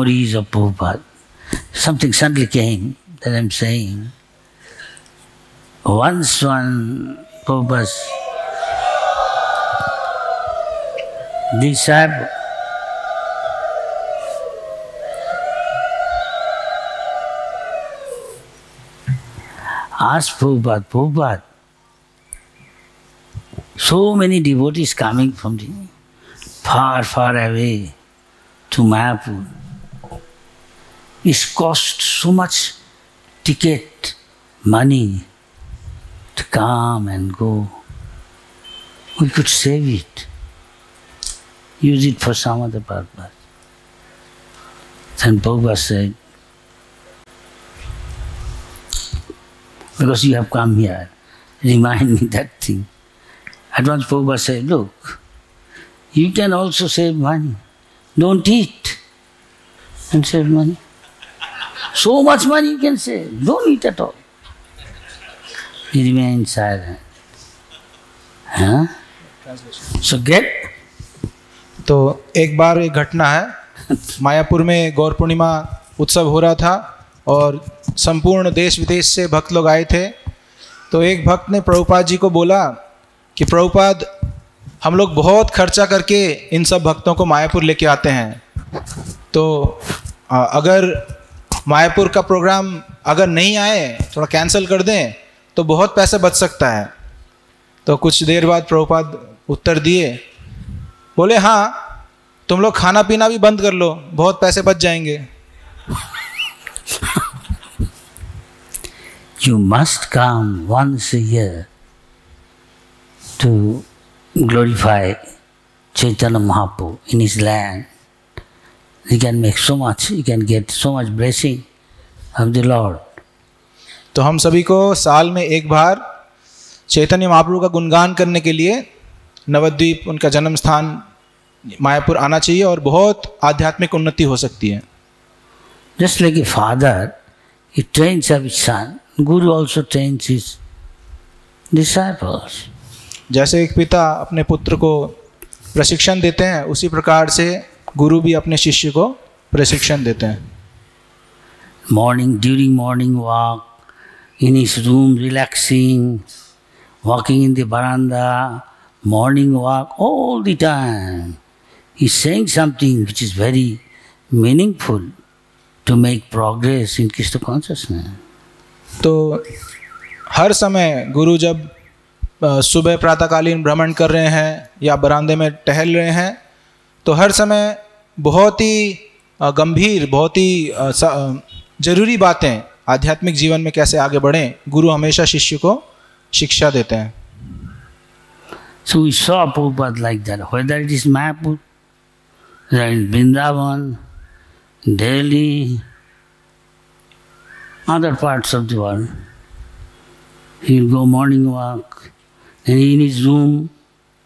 memories of Prabhupada. Something suddenly came that I'm saying. Once one Prabhupada's disciple asked Prabhupada, Prabhupada, so many devotees coming from the far, far away to Mayapur. It's cost so much ticket, money to come and go. We could save it, use it for some other purpose. Then Prabhupada said, because you have come here, remind me that thing. At once Prabhupada said, look, you can also save money. Don't eat and save money. So much money you can save. Don't eat at all. He remained silent. Huh? So get तो एक बार एक घटना है मायापुर में गौर पूर्णिमा उत्सव हो रहा था और संपूर्ण देश विदेश से भक्त लोग आए थे तो एक भक्त ने प्रभुपाद जी को बोला कि, प्रभुपाद, हम लोग बहुत खर्चा करके इन सब भक्तों को मायापुर लेके आते हैं तो अगर मायापुर का प्रोग्राम अगर नहीं आए, थोड़ा कैंसिल कर दें तो बहुत पैसे बच सकता है तो कुछ देर बाद प्रभुपाद उत्तर दिए, बोले हाँ तुम लोग खाना पीना भी बंद कर लो, बहुत पैसे बच जाएँगे you must come once a year to glorify Chaitanya Mahaprabhu in. You can make so much, you can get so much blessing of the Lord. तो हम सभी को साल में एक बार चैतन्य महाप्रभु का गुणगान करने के लिए नवद्वीप उनका जन्म स्थान मायापुर आना चाहिए और बहुत आध्यात्मिक उन्नति हो सकती है Just like a father, he trains his son, Guru also trains his disciples. जैसे एक पिता अपने पुत्र को प्रशिक्षण देते हैं उसी प्रकार से गुरु भी अपने शिष्य को प्रशिक्षण देते हैं। Morning during morning walk in his room relaxing walking in veranda morning walk all the time he saying something which is very meaningful to make progress in किस कॉन्शियस में तो हर समय गुरु जब सुबह प्रातःकालीन भ्रमण कर रहे हैं या बरामदे में टहल रहे हैं तो हर समय बहुत ही गंभीर, बहुत ही ज़रूरी बातें आध्यात्मिक जीवन में कैसे आगे बढ़ें, गुरु हमेशा शिष्य को शिक्षा देते हैं। So we saw Prabhupada like that whether it is Mayapur Vrindavan Delhi other parts of the world he will go morning walk in his room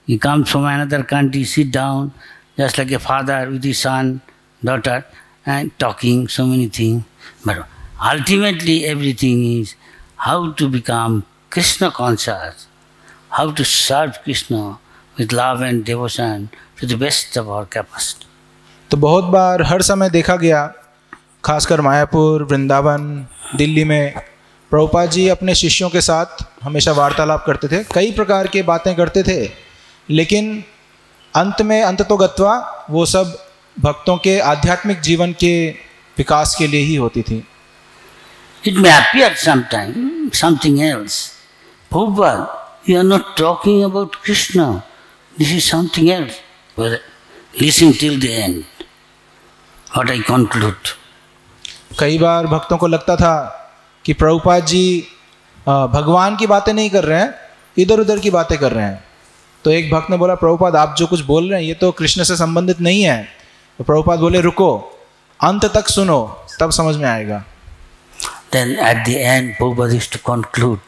he comes from another country sit down just like a father with his son, daughter, and talking so many things. But ultimately, everything is how to become Krishna conscious how to serve Krishna with love and devotion to the best of our capacity. तो बहुत बार हर समय देखा गया खासकर मायापुर वृंदावन दिल्ली में प्रभुपाद जी अपने शिष्यों के साथ हमेशा वार्तालाप करते थे कई प्रकार के बातें करते थे लेकिन अंत में अंत तो गत्वा वो सब भक्तों के आध्यात्मिक जीवन के विकास के लिए ही होती थी। It may appear sometime something else Prabhupada you are not talking about Krishna this is something else listen till the end what I conclude कई बार भक्तों को लगता था कि प्रभुपाद जी भगवान की बातें नहीं कर रहे हैं इधर उधर की बातें कर रहे हैं। तो एक भक्त ने बोला प्रभुपाद आप जो कुछ बोल रहे हैं ये तो कृष्ण से संबंधित नहीं है। तो प्रभुपाद बोले रुको अंत तक सुनो तब समझ में आएगा। Then at the end, Prabhupada used to conclude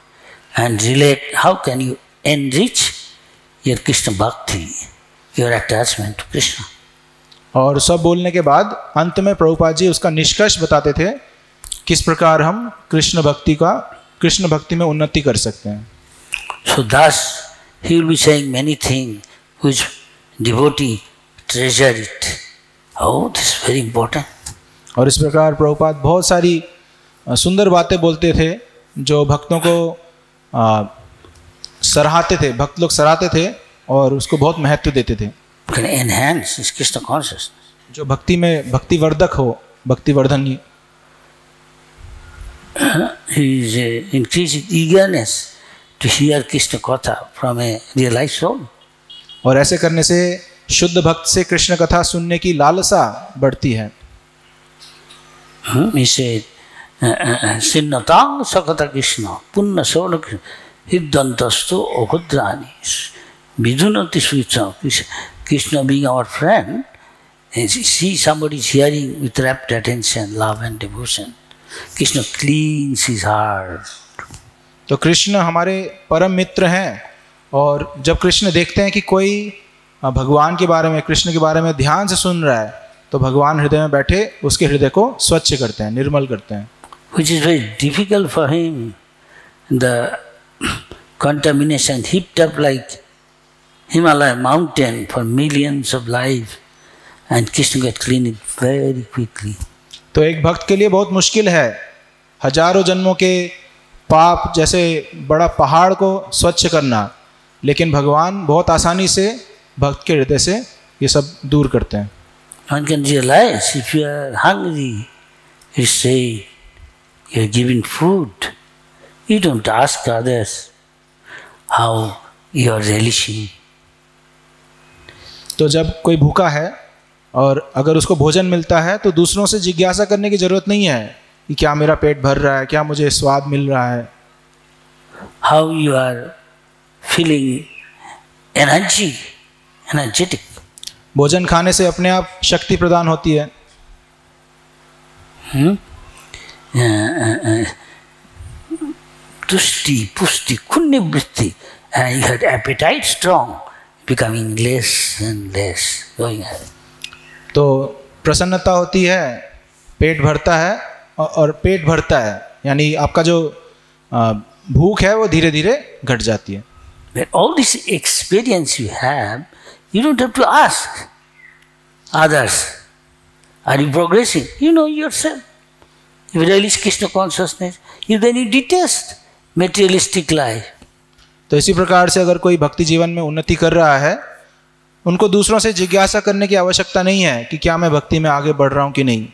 and relate how can you enrich your Krishna bhakti, your attachment to Krishna. और सब बोलने के बाद अंत में प्रभुपाद जी उसका निष्कर्ष बताते थे किस प्रकार हम कृष्ण भक्ति का कृष्ण भक्ति में उन्नति कर सकते हैं। So thus he will be saying many things which devotee treasure it. Oh, this is very important. और इस प्रकार प्रभुपाद बहुत सारी सुंदर बातें बोलते थे जो भक्तों को आ, सराहते थे भक्त लोग सराहते थे और उसको बहुत महत्व देते थे जो भक्ति में भक्तिवर्धक हो भक्तिवर्धन ही increase eagerness to hear Krishna Katha from a realized soul. और ऐसे करने से शुद्ध भक्त से कृष्ण कथा सुनने की लालसा बढ़ती है Hmm? Sinnatang Sakata Krishna, Punna Sola Krishna, Hiddantastu Okhudrani. Vidunati Suicha, Krishna being our friend, and see somebody is hearing with rapt attention, love and devotion. Krishna cleans his heart. तो कृष्ण हमारे परम मित्र हैं और जब कृष्ण देखते हैं कि कोई भगवान के बारे में कृष्ण के बारे में ध्यान से सुन रहा है तो भगवान हृदय में बैठे उसके हृदय को स्वच्छ करते हैं निर्मल करते हैं। Which is very difficult for him the contamination हिप्ट like Himalaya mountain for millions of life and Krishna get clean it very quickly तो एक भक्त के लिए बहुत मुश्किल है हज़ारों जन्मों के पाप जैसे बड़ा पहाड़ को स्वच्छ करना लेकिन भगवान बहुत आसानी से भक्त के हृदय से ये सब दूर करते हैं One can realize if you are hungry, you say you are given food. You don't ask others how you are relishing. तो जब कोई भूखा है और अगर उसको भोजन मिलता है तो दूसरों से जिज्ञासा करने की ज़रूरत नहीं है कि क्या मेरा पेट भर रहा है क्या मुझे स्वाद मिल रहा है? How you are feeling energy energetic भोजन खाने से अपने आप शक्ति प्रदान होती है। तुष्टि पुष्टि खुन्निवृत्ति and appetite strong becoming less and less तो प्रसन्नता होती है पेट भरता है और पेट भरता है यानी आपका जो भूख है वो धीरे धीरे घट जाती है When all this experience you have, you don't have to ask others, are you progressing? You know yourself. If you realize Krishna consciousness, you then you detest materialistic life. तो इसी प्रकार से अगर कोई भक्ति जीवन में उन्नति कर रहा है उनको दूसरों से जिज्ञासा करने की आवश्यकता नहीं है कि क्या मैं भक्ति में आगे बढ़ रहा हूँ कि नहीं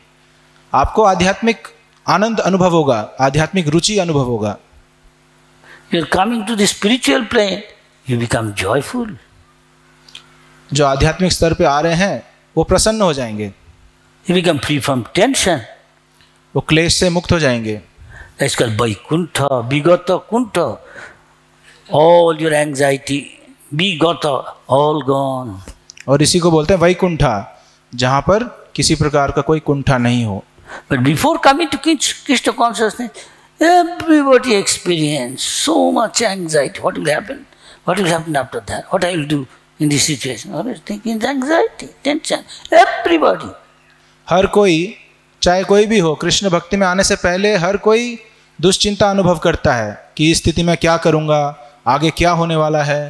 आपको आध्यात्मिक आनंद अनुभव होगा आध्यात्मिक रुचि अनुभव होगा। You coming to the spiritual plane you become joyful जो आध्यात्मिक स्तर पे आ रहे हैं वो प्रसन्न हो जाएँगे। You become free from tension वो क्लेश से मुक्त हो जाएँगे। आजकल वैकुंठ विगत कुंठ ऑल योर एंग्जाइटी विगत ऑल गॉन और इसी को बोलते हैं वैकुंठा जहाँ पर किसी प्रकार का कोई कुंठा नहीं हो। But before coming to Krishna consciousness, everybody experience so much anxiety. What will happen? What will happen after that? What I will do in this situation? Always thinking anxiety, tension. Everybody. हर कोई चाहे कोई भी हो कृष्ण भक्ति में आने से पहले हर कोई दुश्चिंता अनुभव करता है कि इस स्थिति में क्या करूँगा आगे क्या होने वाला है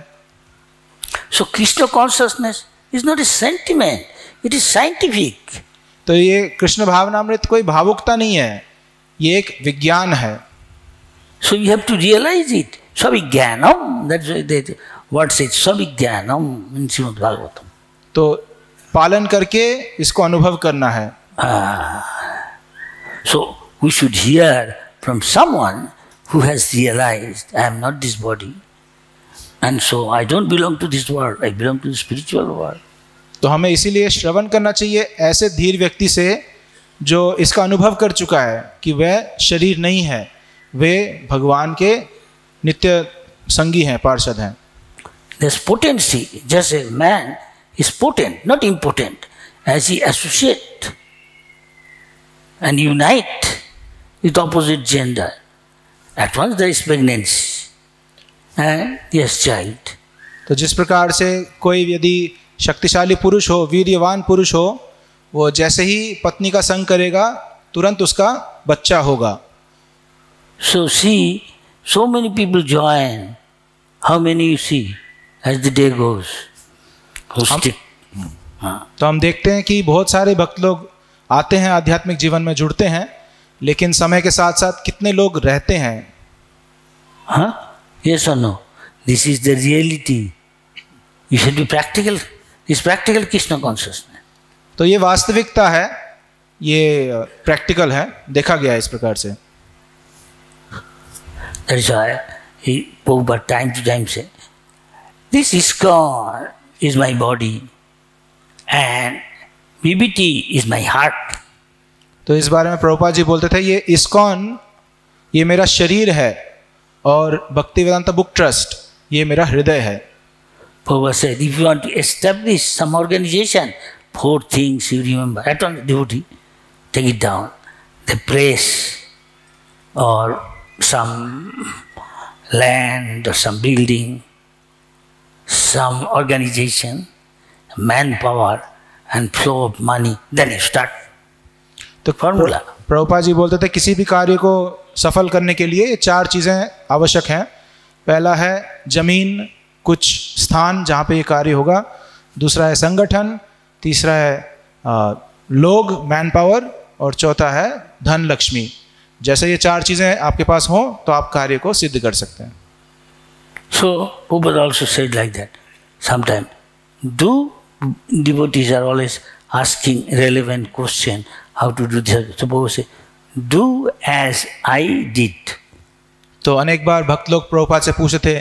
So Krishna consciousness is not a sentiment, it is scientific. तो ये कृष्ण भावनामृत कोई भावुकता नहीं है ये एक विज्ञान है। So you have to realise it स्विज्ञानम that's it स्विज्ञानम इन श्रीमद तो पालन करके इसको अनुभव करना है। So we should hear from someone who has realised I am not this body and so I don't belong to this world I belong to the spiritual world तो हमें इसीलिए श्रवण करना चाहिए ऐसे धीर व्यक्ति से जो इसका अनुभव कर चुका है कि वह शरीर नहीं है वे भगवान के नित्य संगी हैं पार्षद हैं। दिस पोटेंसी जैसे man is potent not important as he associate and unite with opposite gender at once there is pregnancy and yes child तो जिस प्रकार से कोई यदि शक्तिशाली पुरुष हो वीर्यवान पुरुष हो वो जैसे ही पत्नी का संग करेगा तुरंत उसका बच्चा होगा So see, so many people join. How many you see as the day goes? Who Hum- stick? हाँ, तो हम देखते हैं कि बहुत सारे भक्त लोग आते हैं आध्यात्मिक जीवन में जुड़ते हैं लेकिन समय के साथ साथ कितने लोग रहते हैं Huh? Yes or no? This is the reality. You should be is practical Krishna consciousness तो ये वास्तविकता है ये प्रैक्टिकल है देखा गया इस प्रकार से। टाइम टू टाइम से this is cone is my body and BBT is my heart तो इस बारे में प्रभुपा जी बोलते थे ये इस्कॉन ये मेरा शरीर है और भक्ति वेदांता बुक ट्रस्ट ये मेरा हृदय है। Prabhupada said, if you want to establish some organization, four things you remember. At all devotee, take it down. The place or some land or some building, some organization, manpower and flow of money. Then you start. तो Formula. Prabhupada ji बोलते थे किसी भी कार्य को सफल करने के लिए ये चार चीज़ें आवश्यक हैं पहला है ज़मीन कुछ स्थान जहाँ पे ये कार्य होगा। दूसरा है संगठन तीसरा है लोग मैन पावर और चौथा है धन लक्ष्मी जैसे ये चार चीज़ें आपके पास हो तो आप कार्य को सिद्ध कर सकते हैं। So Prabhupada also said like that sometime the devotees are always asking relevant question how to do suppose do as I did तो अनेक बार भक्त लोग प्रोपा से पूछते थे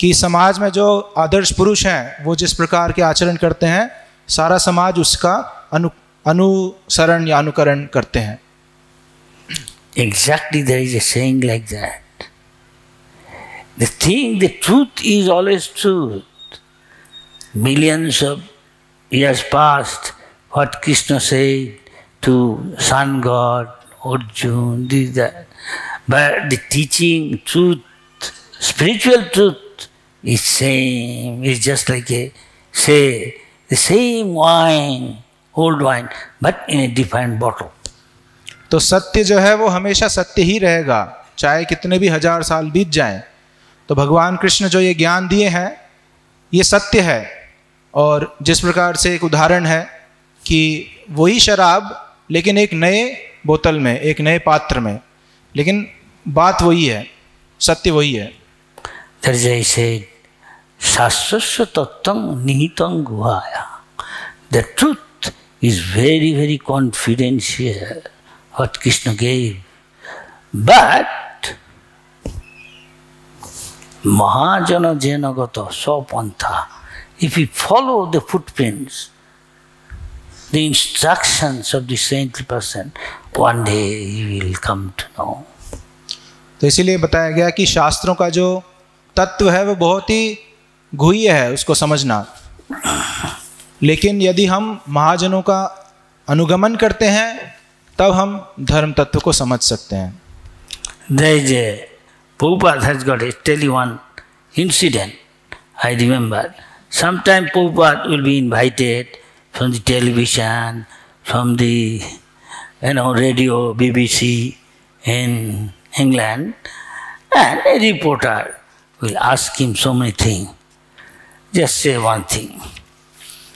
कि समाज में जो आदर्श पुरुष हैं, वो जिस प्रकार के आचरण करते हैं, सारा समाज उसका अनु, अनुसरण या अनुकरण करते हैं। Exactly there is a like that the thing the truth is always truth millions of years past what Krishna say to sun god Arjun this that but the truth spiritual truth is same, is just like a, say, the same wine, old wine, but in a different bottle. तो सत्य जो है वो हमेशा सत्य ही रहेगा चाहे कितने भी हज़ार साल बीत जाएँ। तो भगवान कृष्ण जो ये ज्ञान दिए हैं ये सत्य है। और जिस प्रकार से एक उदाहरण है कि वही शराब लेकिन एक नए बोतल में एक नए पात्र में। लेकिन बात वही है सत्य वही है। शास्वस्व तत्व निहित गुहाया the truth is very very confidential हट कृष्ण गे बट महाजन जैनगत स्वपंथा if you follow the footprints the instructions of the saintly person, one day he will come to know. तो इसीलिए बताया गया कि शास्त्रों का जो तत्व है वो बहुत ही गुह्य है, उसको समझना। लेकिन यदि हम महाजनों का अनुगमन करते हैं, तब हम धर्म तत्व को समझ सकते हैं। जय जय Prabhupada has got a tele one incident I remember sometime Prabhupada will be invited from the television from the you know radio B B C in England and a reporter will ask him so many thing just one thing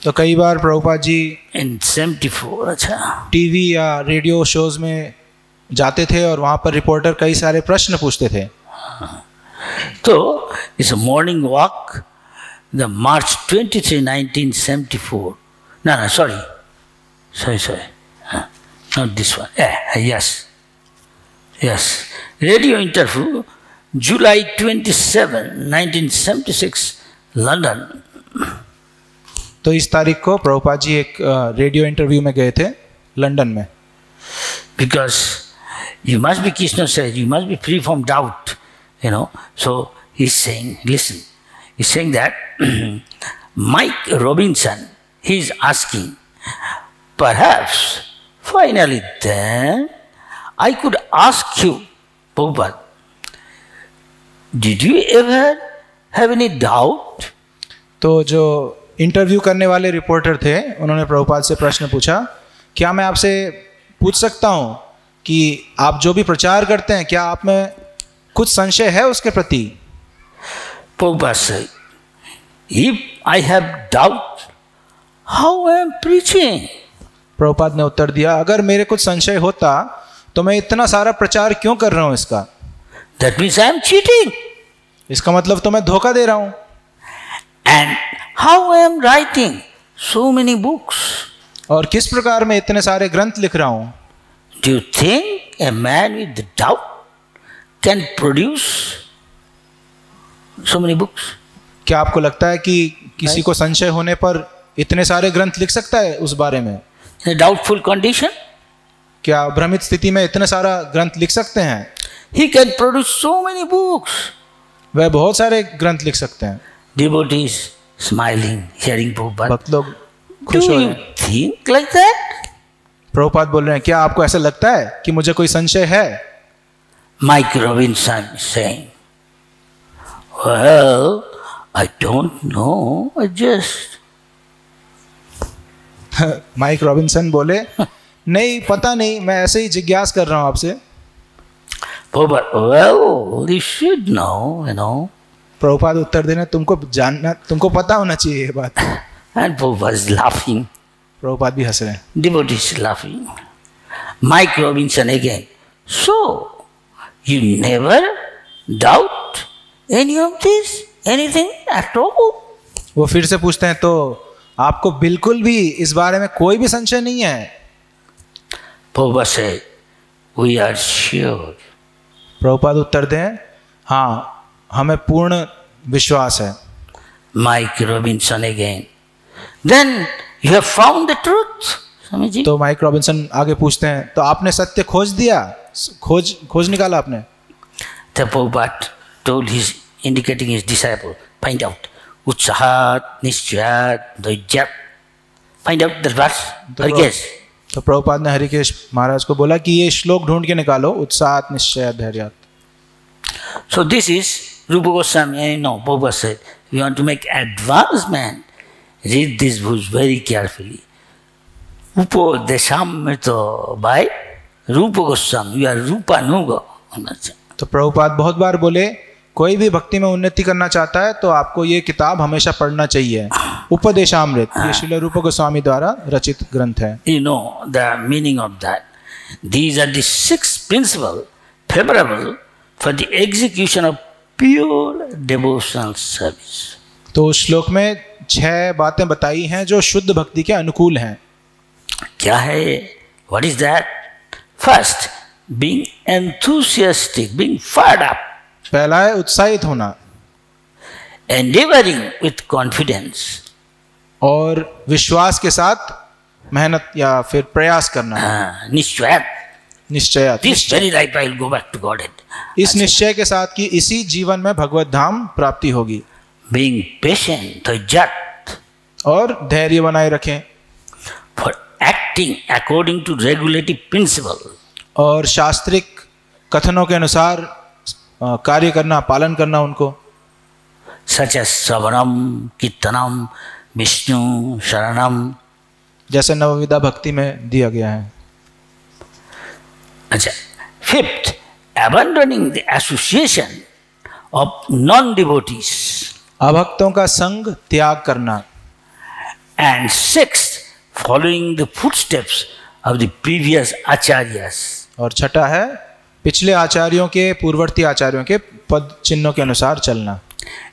तो कई बार Prabhupada ji in seventy four अच्छा। T V या radio shows में जाते थे और वहाँ पर रिपोर्टर कई सारे प्रश्न पूछते थे। तो इस morning walk the March twenty three nineteen seventy four ना ना sorry sorry sorry not this one yes yes radio interview July twenty seven nineteen seventy six London. तो इस तारीख को प्रभुपा जी एक रेडियो इंटरव्यू में गए थे लंदन में। Because you must be Krishna से you must be free from doubt you know so he saying listen he saying that Mike Robinson he is asking पर finally then I could ask you Prabhupada did you ever have any doubt? तो जो interview करने वाले reporter थे उन्होंने प्रभुपाद से प्रश्न पूछा क्या मैं आपसे पूछ सकता हूँ कि आप जो भी प्रचार करते हैं क्या आप में कुछ संशय है उसके प्रति if I have doubt, how I am preaching? Prabhupada ने उत्तर दिया अगर मेरे कुछ संशय होता तो मैं इतना सारा प्रचार क्यों कर रहा हूँ इसका That means I am cheating. इसका मतलब तो मैं धोखा दे रहा हूँ। And how I am writing so many books और किस प्रकार में इतने सारे ग्रंथ लिख रहा हूँ? Do think a man with doubt can produce so many books क्या आपको लगता है कि किसी को संशय होने पर इतने सारे ग्रंथ लिख सकता है उस बारे में? डाउटफुल कंडीशन क्या भ्रमित स्थिति में इतने सारा ग्रंथ लिख सकते हैं? He can produce so many books वह बहुत सारे ग्रंथ लिख सकते हैं Devotees smiling, hearing Prabhupada. भक्त लोग खुश हो रहे हैं think like that? प्रभुपाद बोल रहे हैं क्या आपको ऐसा लगता है कि मुझे कोई संशय है Mike Robinson is saying, Well, I don't know, I just. Mike Robinson बोले नहीं पता नहीं मैं ऐसे ही जिज्ञास कर रहा हूँ आपसे Prabhupada, well, you should know, you know. Prabhupada उत्तर देना तुमको जानना तुमको पता होना चाहिए ये बात And Prabhupada is laughing. Prabhupada भी हंस रहे हैं Devotees laughing. Mike Robinson again. So, you never doubt any of this, anything at all? वो फिर से पूछते हैं तो आपको बिल्कुल भी इस बारे में कोई भी संशय नहीं है Prabhupada said, We are sure. Prabhupada उत्तर दें हाँ हमें पूर्ण विश्वास है। Mike Robinson again then you have found the truth समझी तो माइक रॉबिन्सन आगे पूछते हैं तो आपने सत्य खोज दिया? खोज खोज निकाला आपने? The Prabhupada told his indicating his disciple find out उत्साह निश्चय दैज्य find out the verse I guess तो प्रभुपाद ने हरिकेश महाराज को बोला कि ये श्लोक ढूंढ के निकालो उत्साह निश्चय धैर्य so this is Rupa Goswami no Bob you make advance man read this books very carefully में तो भाई रूप गोस्वामी यू आर रूपानुग तो प्रभुपाद बहुत बार बोले कोई भी भक्ति में उन्नति करना चाहता है तो आपको ये किताब हमेशा पढ़ना चाहिए। उपदेशामृत शिल रूप गोस्वामी द्वारा रचित ग्रंथ है। You know the meaning of that these are six principle favourable for the execution of pure devotional service तो श्लोक में छह बातें बताई हैं जो शुद्ध भक्ति के अनुकूल हैं। क्या है what is that first being enthusiastic being fired up पहला है उत्साहित होना। एंडेवरिंग विथ कॉन्फिडेंस और विश्वास के साथ मेहनत या फिर प्रयास करना। uh, निश्चय। निश्चय. इस निश्चय के साथ कि इसी जीवन में भगवत धाम प्राप्ति होगी। Being patient, धैर्यत, और धैर्य बनाए रखें। For acting according to regulative principle और शास्त्रिक कथनों के अनुसार कार्य करना पालन करना उनको। Such as Sravanam, विष्णु शरणम जैसे नवविदा भक्ति में दिया गया है। अच्छा fifth abandoning the association of non devotees अभक्तों का संग त्याग करना। And six following the footsteps of the previous acharya और छठा है पिछले आचार्यों के पूर्ववर्ती आचार्यों के पद चिन्हों के अनुसार चलना।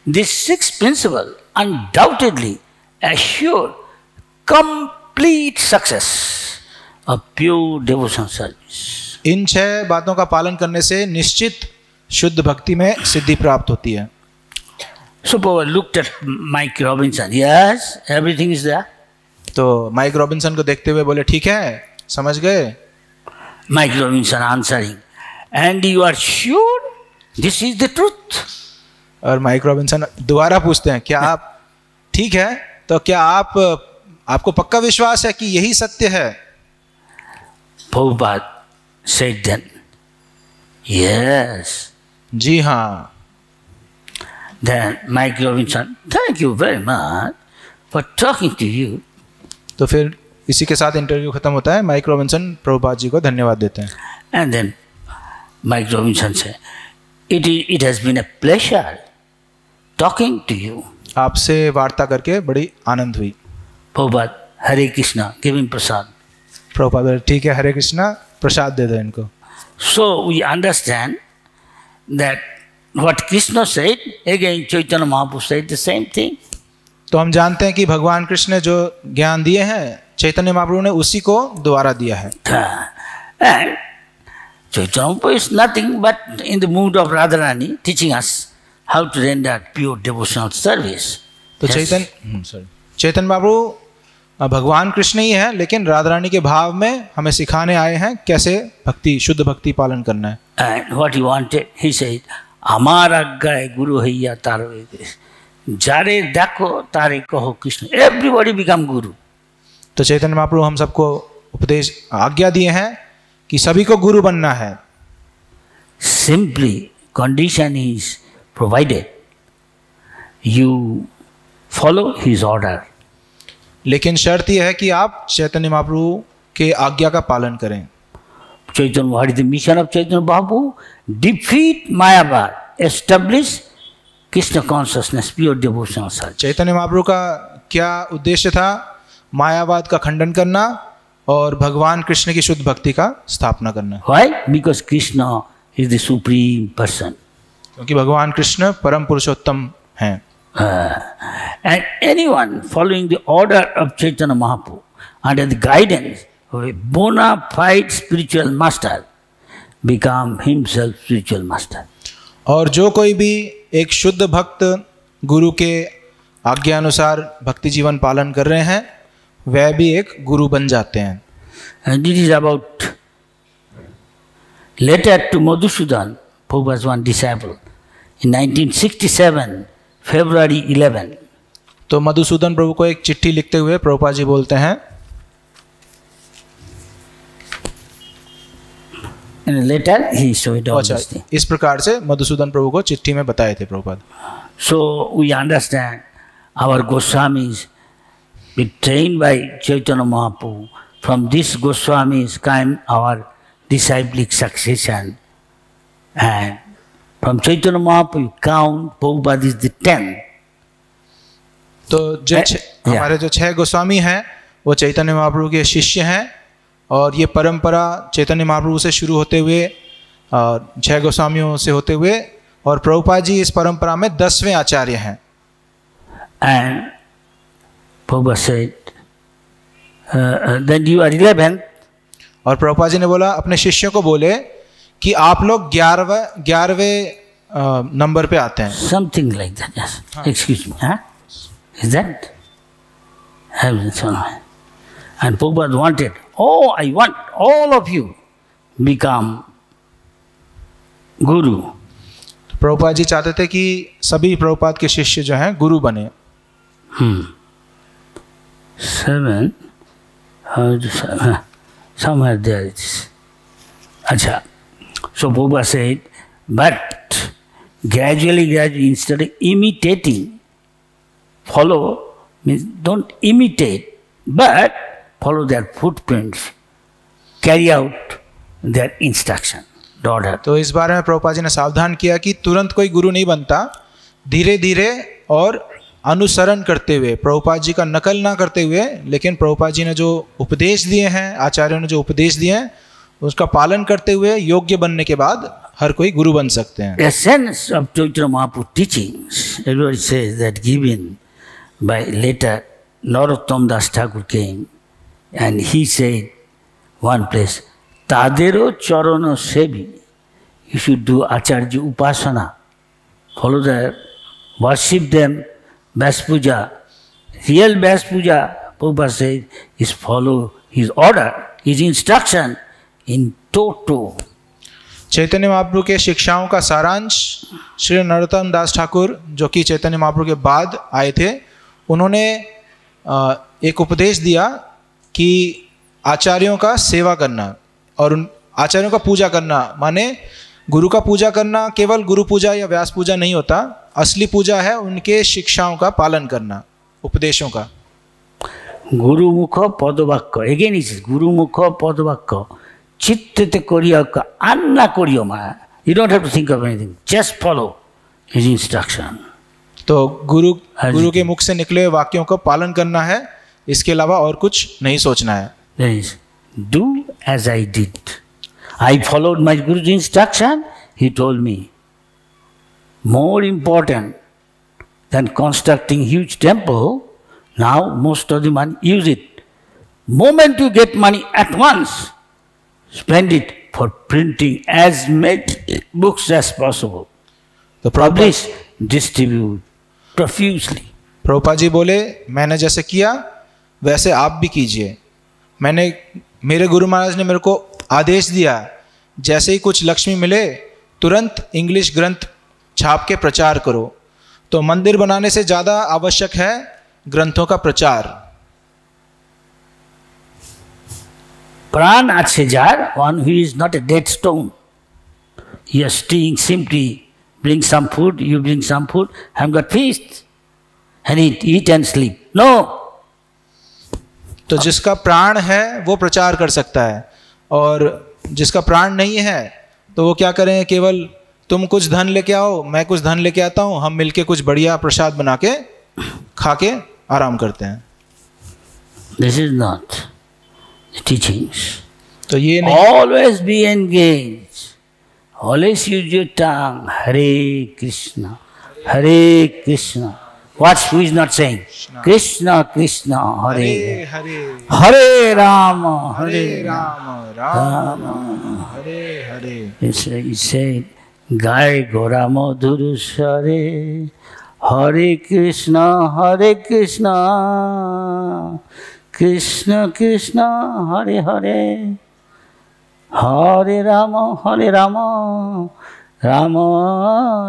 This six principle undoubtedly assure complete success of pure devotional service. इन छह बातों का पालन करने से निश्चित शुद्ध भक्ति में सिद्धि प्राप्त होती है Paul looked at Mike Robinson. Yes, everything is there. तो माइक रॉबिन्सन को देखते हुए बोले ठीक है समझ गए Mike Robinson answering. And you are sure this is the truth? और माइक रॉबिन्सन दोबारा पूछते हैं क्या आप ठीक है तो क्या आप आपको पक्का विश्वास है कि यही सत्य है? बात सेठन यस जी हाँ। Then Mike Robinson thank you very much for talking to you तो फिर इसी के साथ इंटरव्यू खत्म होता है। माइक रोबिनसन प्रभुपाद जी को धन्यवाद देते हैं। एंड देन माइक रोबिनसन से it it has been a pleasure talking to you आपसे वार्ता करके बड़ी आनंद हुई। प्रभुपाद हरे कृष्णा गिविंग प्रसाद प्रभुपाद ठीक है हरे कृष्णा प्रसाद दे दो इनको। So we understand that what Krishna set again Chaitanya Mahaprabhu set the same thing तो हम जानते हैं कि भगवान कृष्ण ने जो ज्ञान दिए हैं चैतन्य महाप्रभु ने उसी को दोबारा दिया है। Chaitanya Mahaprabhu is nothing but in the mood of Radha Rani teaching us how to render pure devotional service. तो चैतन सॉरी चैतन बाबू भगवान कृष्ण ही हैं लेकिन राधा रानी के भाव में हमें सिखाने आए हैं कैसे भक्ति शुद्ध भक्ति पालन करना है। And what he wanted he said আমার আজ্ঞায় গুরু হইয়া তার যারে দেখো তারে কহ কৃষ্ণ एवरीबॉडी बिकम गुरु. तो चैतन्य महाप्रभु हम सबको उपदेश आज्ञा दिए हैं कि सभी को गुरु बनना है। Simply condition is provided you follow his order लेकिन शर्त यह है कि आप चैतन्य महाप्रभु के आज्ञा का पालन करें chaitanya what is the mission of chaitanya babu defeat mayavad establish krishna consciousness pure devotional service चैतन्य महाप्रभु का क्या उद्देश्य था मायावाद का खंडन करना और भगवान कृष्ण की शुद्ध भक्ति का स्थापना करना why because krishna is the supreme person क्योंकि भगवान कृष्ण परम पुरुषोत्तम हैं। And any one following the of Chaitanya Mahaprabhu under the guidance bona fide spiritual master become himself spiritual master और जो कोई भी एक शुद्ध भक्त गुरु के आज्ञा अनुसार भक्ति जीवन पालन कर रहे हैं वह भी एक गुरु बन जाते हैं। And is about letter to Madhusudan folk one disabled In 1967, February 11. तो मधुसूदन प्रभु को एक चिट्ठी लिखते हुए प्रभुपा जी बोलते हैं। लेटर ही सो इस प्रकार से मधुसूदन प्रभु को चिट्ठी में बताए थे Prabhupada. So we understand our Goswami be train by Chaitanya Mahaprabhu from this Goswami is came our disciplic succession and from Chaitanya Mahaprabhu you count Prabhupada is the tenth. तो जो या। हमारे जो छह गोस्वामी हैं वो चैतन्य महाप्रभु के शिष्य हैं और ये परंपरा चैतन्य महाप्रभु से शुरू होते हुए और छह गोस्वामियों से होते हुए और प्रभुपाद जी इस परंपरा में दसवें आचार्य हैं And Prabhupada said, uh, uh, then you are eleventh. और प्रभुपाद जी ने बोला अपने शिष्यों को बोले कि आप लोग ग्यारहवे ग्यारहवे नंबर पे आते हैं। Something like that yes excuse me हाँ? Is that have son so and पोपा wanted oh I want all of you become guru Prabhupada ji चाहते थे कि सभी प्रभुपाद के शिष्य जो हैं गुरु बने। सेवन अच्छा. So Prabhupada said, but gradually, gradually, instead of imitating, follow means don't imitate, but follow their footprints, carry out their instruction, तो इस बारे में प्रभुपाद जी ने सावधान किया कि तुरंत कोई गुरु नहीं बनता धीरे धीरे और अनुसरण करते हुए प्रभुपाद जी का नकल ना करते हुए लेकिन प्रभुपाद जी ने जो उपदेश दिए हैं आचार्यों ने जो उपदेश दिए हैं उसका पालन करते हुए योग्य बनने के बाद हर कोई गुरु बन सकते हैं। एसेंस ऑफ़ चौचर महापुर टीचिंग नरोत्तम दास ठाकुर के and he say one place तादेरो चरण सेवी यू शुड डू आचार्य उपासना फॉलो दैर वर्शिप देम बैस पूजा रियल बैस पूजा say is follow his order his instruction in toto Chaitanya Mahaprabhu के शिक्षाओं का सारांश श्री नरोत्तम दास ठाकुर जो कि चैतन्य महाप्रभु के बाद आए थे उन्होंने एक उपदेश दिया कि आचार्यों का सेवा करना और उन आचार्यों का पूजा करना माने गुरु का पूजा करना केवल गुरु पूजा या व्यास पूजा नहीं होता असली पूजा है उनके शिक्षाओं का पालन करना उपदेशों का। गुरुमुख पदवाक्य again is Gurmukh पदवाक्य। Chittete Koriyaka Anna Koriyoma. You don't have to think of anything. Just follow his instruction. तो गुरु गुरु के मुख से निकले हुए वाक्यों का पालन करना है इसके अलावा और कुछ नहीं सोचना है do as I did I followed my guru instruction he told me more important than constructing huge temple. Now most of the money use it. Moment you get money at once, spend it for printing as many books as possible. Prabhupada Publish, distribute profusely. Prabhupada ji बोले मैंने जैसे किया वैसे आप भी कीजिए मैंने मेरे गुरु महाराज ने मेरे को आदेश दिया जैसे ही कुछ लक्ष्मी मिले तुरंत इंग्लिश ग्रंथ छाप के प्रचार करो तो मंदिर बनाने से ज़्यादा आवश्यक है ग्रंथों का प्रचार Pran Achejar, one who is not a dead stone. You are staying simply, bring some food, you bring some food, I have got feast, and eat, eat and sleep. No. तो जिसका प्राण है वो प्रचार कर सकता है और जिसका प्राण नहीं है तो वो क्या करें केवल तुम कुछ धन लेके आओ मैं कुछ धन लेके आता हूँ हम मिलके कुछ बढ़िया प्रसाद बना के खा के आराम करते हैं दिस इज़ नॉट teachings. तो ये नहीं Always be engaged. Always use your tongue. Hare Krishna. Hare Krishna. What who is not saying? Krishna, Krishna, Hare. Hare, Hare Rama, Hare Rama, Rama, Hare Hare. He said, Gai Goramo Durusare, Hare Krishna, Hare Krishna. Krishna Krishna Hare Hare Hare Rama Hare Rama Rama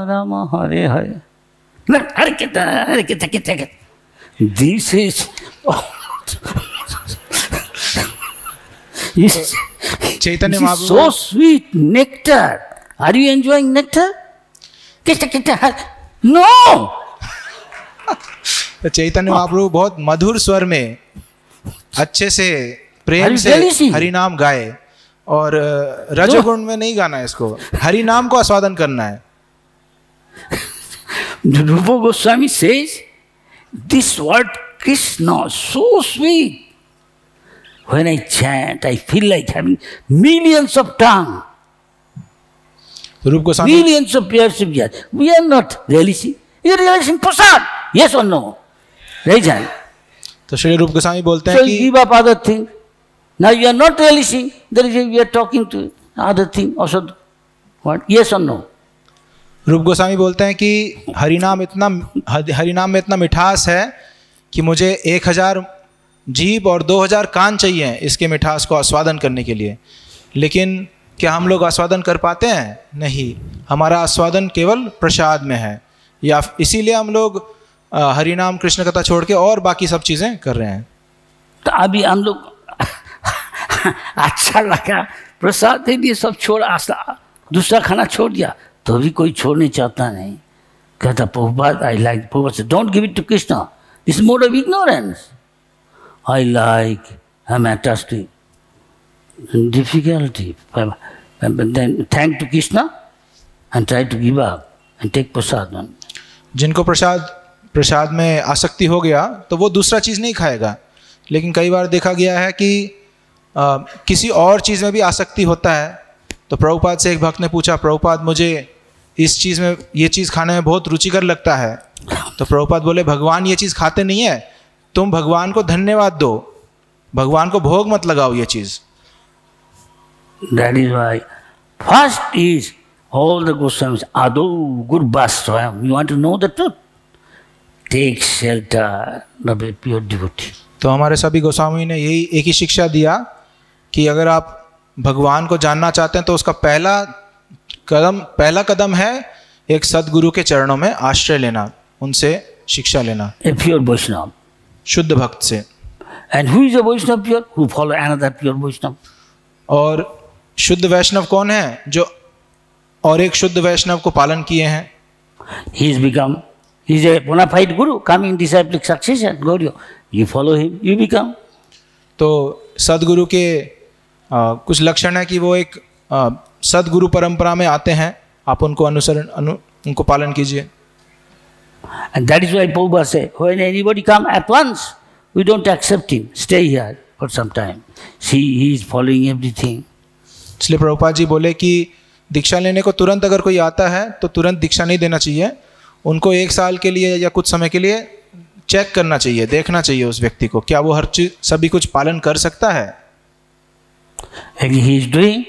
Rama Hare Hare Hare Krishna Hare Krishna Krishna Krishna this is is Chaitanya Mahaprabhu. So sweet nectar. Are you enjoying nectar? तो चैतन्य महाप्रभु बहुत मधुर स्वर में अच्छे से प्रेम से हरि नाम गाए और रजोगुण में नहीं गाना है इसको। हरि नाम को आस्वादन करना है। Rupa Goswami say this word Krishna so sweet when I chant I feel like millions of tongue Rupa Goswami millions of prayers we are not really see prasad yes और नो रही जाए तो श्री रूप गोस्वामी बोलते हैं कि up other thing. Now you are not realizing. There is a, we are talking to other thing also. What? Yes or no? रूप गोस्वामी बोलते हैं कि हरिनाम इतना हरिनाम में इतना मिठास है कि मुझे एक हज़ार जीप और दो हज़ार कान चाहिए इसके मिठास को आस्वादन करने के लिए लेकिन क्या हम लोग आस्वादन कर पाते हैं नहीं हमारा आस्वादन केवल प्रसाद में है या इसीलिए हम लोग हरिनाम कृष्ण कथा छोड़ के और बाकी सब चीज़ें कर रहे हैं। तो अभी हम लोग अच्छा लगा। प्रसाद दे दिए सब छोड़ आस्था दूसरा खाना छोड़ दिया तो भी कोई छोड़ने चाहता नहीं। कहता Prabhupada I like Prabhupada don't give it to Krishna this mode of ignorance I like I am attached to difficulty. But then thank to krishna and try to give up and take जिनको प्रसाद प्रसाद में आसक्ति हो गया तो वो दूसरा चीज़ नहीं खाएगा। लेकिन कई बार देखा गया है कि आ, किसी और चीज़ में भी आसक्ति होता है। तो प्रभुपाद से एक भक्त ने पूछा प्रभुपाद मुझे इस चीज़ में ये चीज़ खाने में बहुत रुचिकर लगता है। तो प्रभुपाद बोले भगवान ये चीज़ खाते नहीं है। तुम भगवान को धन्यवाद दो। भगवान को भोग मत लगाओ ये चीज़। That is why first is all the Goswamis, Adu Gurbhasvayam. You want to know the truth? Take shelter of a pure devotee. तो हमारे सभी गोस्वामी ने यही एक ही शिक्षा दिया कि अगर आप भगवान को जानना चाहते हैं तो उसका पहला कदम पहला कदम है एक सदगुरु के चरणों में आश्रय लेना उनसे शिक्षा लेना A pure Vaishnava. शुद्ध भक्त से And who is a Vaishnava pure? Who follow another pure Vaishnava. और शुद्ध वैष्णव कौन है जो और एक शुद्ध वैष्णव को पालन किए हैं He has become, he is a bona fide guru, coming disciplic succession, Gauriya. You follow him, you become. तो सदगुरु के आ, कुछ लक्षण है कि वो एक सदगुरु परंपरा में आते हैं आप उनको अनुसरण अनु, उनको पालन कीजिए And that is why Prabhupada say, when anybody come at once, we don't accept him. Stay here for some time. See, he is following everything. इसलिए प्रभुपाद जी बोले कि दीक्षा लेने को तुरंत अगर कोई आता है तो तुरंत दीक्षा नहीं देना चाहिए उनको एक साल के लिए या कुछ समय के लिए चेक करना चाहिए देखना चाहिए उस व्यक्ति को क्या वो हर चीज़ सभी कुछ पालन कर सकता है doing,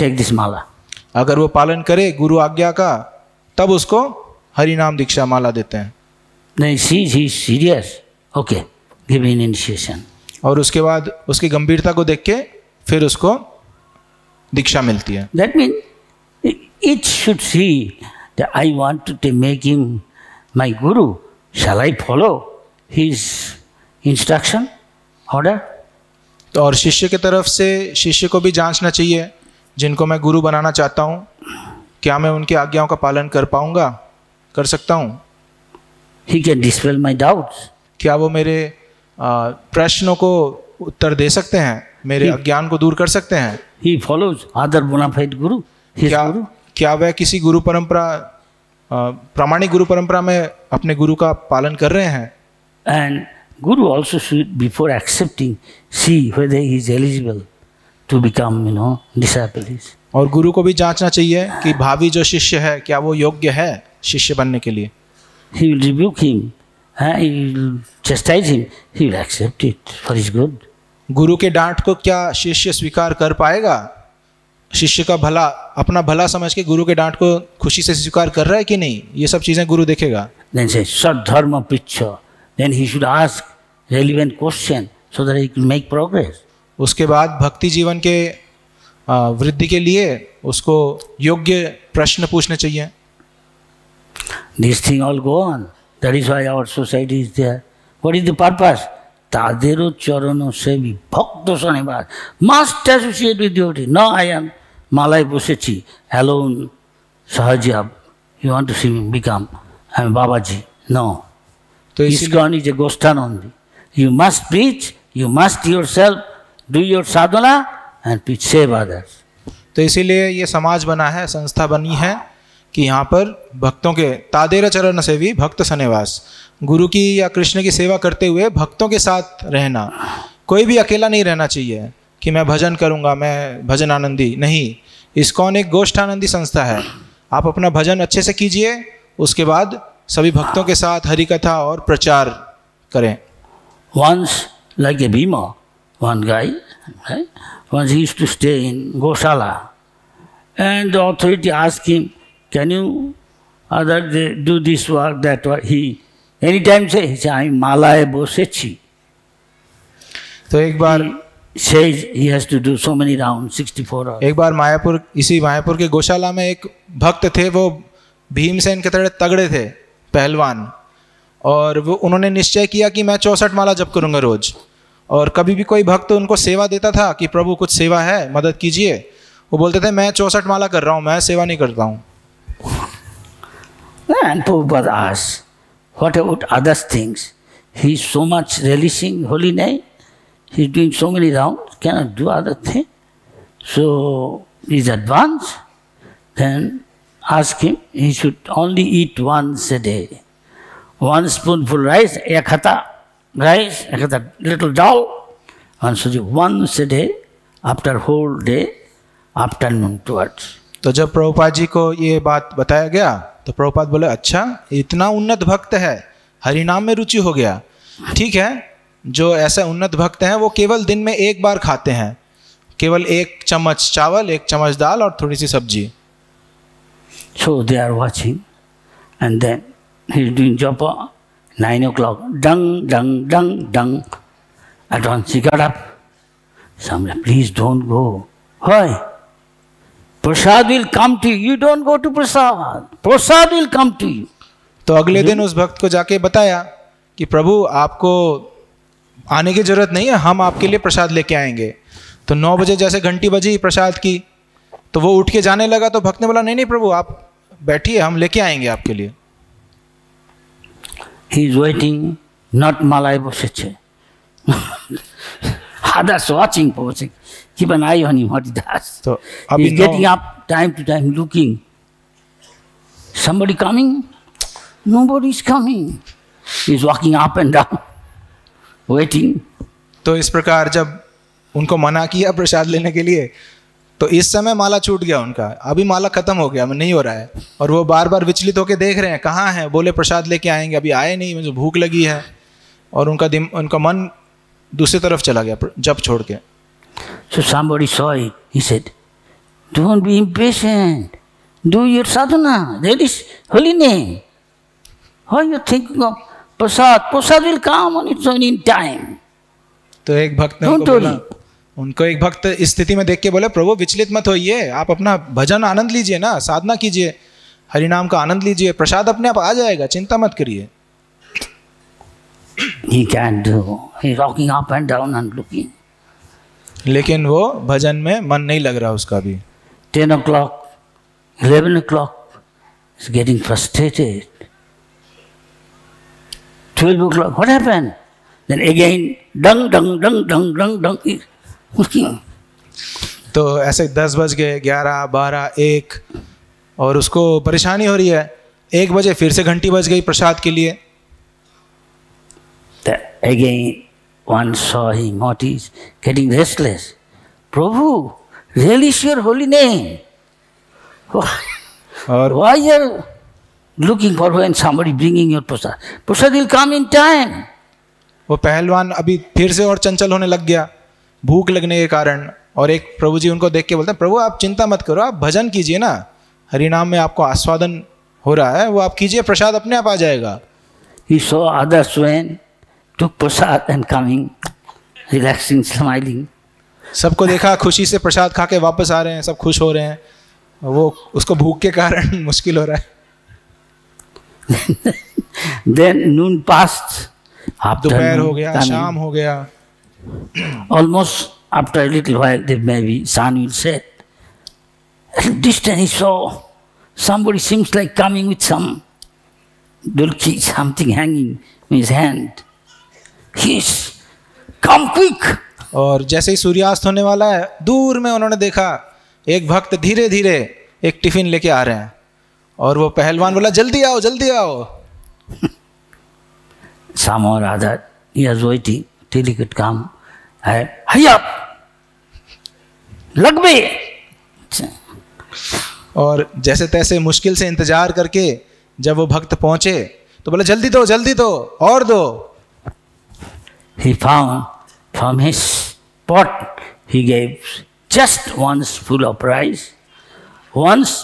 take this mala. अगर वो पालन करे गुरु आज्ञा का तब उसको हरि नाम दीक्षा माला देते हैं sees he is serious. Okay, give him initiation. और उसके बाद उसकी गंभीरता को देख के फिर उसको दीक्षा मिलती है That means each should see I want to टे make him my guru shall I follow his instruction order तो और शिष्य की तरफ़ से शिष्य को भी जांचना चाहिए जिनको मैं गुरु बनाना चाहता हूँ। क्या मैं उनकी आज्ञाओं का पालन कर पाऊँगा? कर सकता हूँ। He can dispel my doubt क्या वो मेरे प्रश्नों को उत्तर दे सकते हैं? मेरे अज्ञान को दूर कर सकते हैं? ही फॉलोज आदर बोनाफाइड गुरु क्या गुरु क्या वह किसी गुरु परंपरा प्रामाणिक गुरु परंपरा में अपने गुरु का पालन कर रहे हैं? And guru also should before accepting see whether he is eligible to become you know disabilities और गुरु को भी जांचना चाहिए कि भावी जो शिष्य है क्या वो योग्य है शिष्य बनने के लिए? He will review him he him he will accept it for his good guru के डांट को क्या शिष्य स्वीकार कर पाएगा? शिष्य का भला अपना भला समझ के गुरु के डांट को खुशी से स्वीकार कर रहा है कि नहीं ये सब चीज़ें गुरु देखेगा Then say, Sadharma Picha. Then he should ask relevant question so that he can make progress. उसके बाद भक्ति जीवन के आ, वृद्धि के लिए उसको योग्य प्रश्न पूछने चाहिए These things all go on. That is why our society is there. What is the purpose? তাদেরও চরণ সেবী ভক্ত শনিবার মাস্ট অ্যাসোসিয়েট উইথ ডিউটি ন আই এম মালায় বসেছি alone সহজাব you want to see become আমি বাবাজি নো तो इसीलिए ISKCON is a Ghostanandi. You must preach, you must yourself do your sadhana and preach, save others. तो इसीलिए ये समाज बना है संस्था बनी है कि यहाँ पर भक्तों के तादेर चरण सेवी भक्त सनेवास गुरु की या कृष्ण की सेवा करते हुए भक्तों के साथ रहना कोई भी अकेला नहीं रहना चाहिए कि मैं भजन करूँगा मैं भजन आनंदी नहीं इसकोन एक गोष्ठ आनंदी संस्था है। आप अपना भजन अच्छे से कीजिए उसके बाद सभी भक्तों के साथ हरी कथा और प्रचार करें। Once like a Bhima one guy in gaushala and the authority ask him can you other do this work that work he any time say I मालाए बोसे तो एक बार Says he has to do so many rounds, 64 hours. एक बार मायापुर इसी मायापुर के गौशाला में एक भक्त थे वो भीमसेन के तरह तगड़े थे पहलवान और वो उन्होंने निश्चय किया कि मैं चौसठ माला जप करूँगा रोज और कभी भी कोई भक्त उनको सेवा देता था कि प्रभु कुछ सेवा है मदद कीजिए वो बोलते थे मैं चौसठ माला कर रहा हूँ मैं सेवा नहीं करता हूँ And Prabhupada asks, what about other things? He is so much relishing holy name, he is doing so many rounds, cannot do other thing. So he is advanced. Then ask him, he should only eat once a day. One spoonful rice, ek rice, ek little dal, one suji once a day, after whole day, afternoon towards. तो जब प्रभुपाद जी को ये बात बताया गया तो प्रभुपाद बोले अच्छा इतना उन्नत भक्त है हरिनाम में रुचि हो गया ठीक है जो ऐसे उन्नत भक्त हैं वो केवल दिन में एक बार खाते हैं। केवल एक चम्मच चावल एक चम्मच दाल और थोड़ी सी सब्ज़ी। So they are watching and then he is nine o'clock डंग डंग डंग डंग I don't please don't go hi prasad will come to you don't go to prasad prasad will come to you तो अगले दिन उस भक्त को जाके बताया कि प्रभु आपको आने की ज़रूरत नहीं है हम आपके लिए प्रसाद लेके आएँगे। तो नौ बजे जैसे घंटी बजी प्रसाद की तो वो उठ के जाने लगा तो भक्त ने बोला नहीं नहीं प्रभु आप बैठिए हम लेके आएँगे आपके लिए। ही इज़ वेटिंग नॉट मालाई बोसे हादस वाचिंग पोसिंग की बनाई coming nobody is coming up and down waiting. तो इस प्रकार जब उनको मना किया प्रसाद लेने के लिए तो इस समय माला छूट गया उनका अभी माला खत्म हो गया नहीं हो रहा है और वो बार बार विचलित होकर देख रहे हैं कहाँ है बोले प्रसाद लेके आएँगे अभी आए नहीं मुझे भूख लगी है और उनका दिम उनका मन दूसरी तरफ़ चला गया जब छोड़ के So somebody saw it. He said, Don't be impatient. Do your sadhana. That is holy name. Why you thinking of prasad? Prasad will come on its own in time. तो एक भक्त ने उनको बोला उनको एक भक्त इस स्थिति में देख के बोले प्रभु विचलित मत होइए आप अपना भजन आनंद लीजिए ना साधना कीजिए हरिनाम का आनंद लीजिए प्रसाद अपने आप आ जाएगा चिंता मत करिए He can do. He's walking up and down and looking. लेकिन वो भजन में मन नहीं लग रहा उसका भी 10 o'clock, 11 o'clock, he's getting frustrated. 12 o'clock, what happened? Then again, dung, dung, dung, dung, dung, dung. तो ऐसे दस बज गए ग्यारह बारह एक और उसको परेशानी हो रही है एक बजे फिर से घंटी बज गई प्रसाद के लिए again, one saw him, what is getting restless. Prabhu, relish your holy name. Why, और why are looking for when somebody bringing your prasad? Prasad will come in time. वो पहलवान अभी फिर से और चंचल होने लग गया भूख लगने के कारण और एक प्रभु जी उनको देख के बोलते हैं प्रभु आप चिंता मत करो आप भजन कीजिए ना हरिनाम में आपको आस्वादन हो रहा है वो आप कीजिए प्रसाद अपने आप आ जाएगा He saw others when took prasad and coming, relaxing, smiling. सबको देखा खुशी से प्रसाद खा के वापस आ रहे हैं सब खुश हो रहे हैं वो उसको भूख के कारण मुश्किल हो रहा है Then noon passed. After दोपहर हो गया coming, शाम हो गया Almost after a little while, there maybe sun will set. At distance, he saw somebody seems like coming with some dulki, something hanging in his hand. He's come quick. और जैसे ही सूर्यास्त होने वाला है दूर में उन्होंने देखा एक भक्त धीरे धीरे एक टिफ़िन लेके आ रहे हैं और वो पहलवान बोला जल्दी आओ जल्दी आओ। सामो राधा यजोई थी टेलीकट काम है। हया लग भी। और जैसे तैसे मुश्किल से इंतज़ार करके जब वो भक्त पहुँचे तो बोला जल्दी दो जल्दी दो और दो। He found from his pot he gave just once full of rice once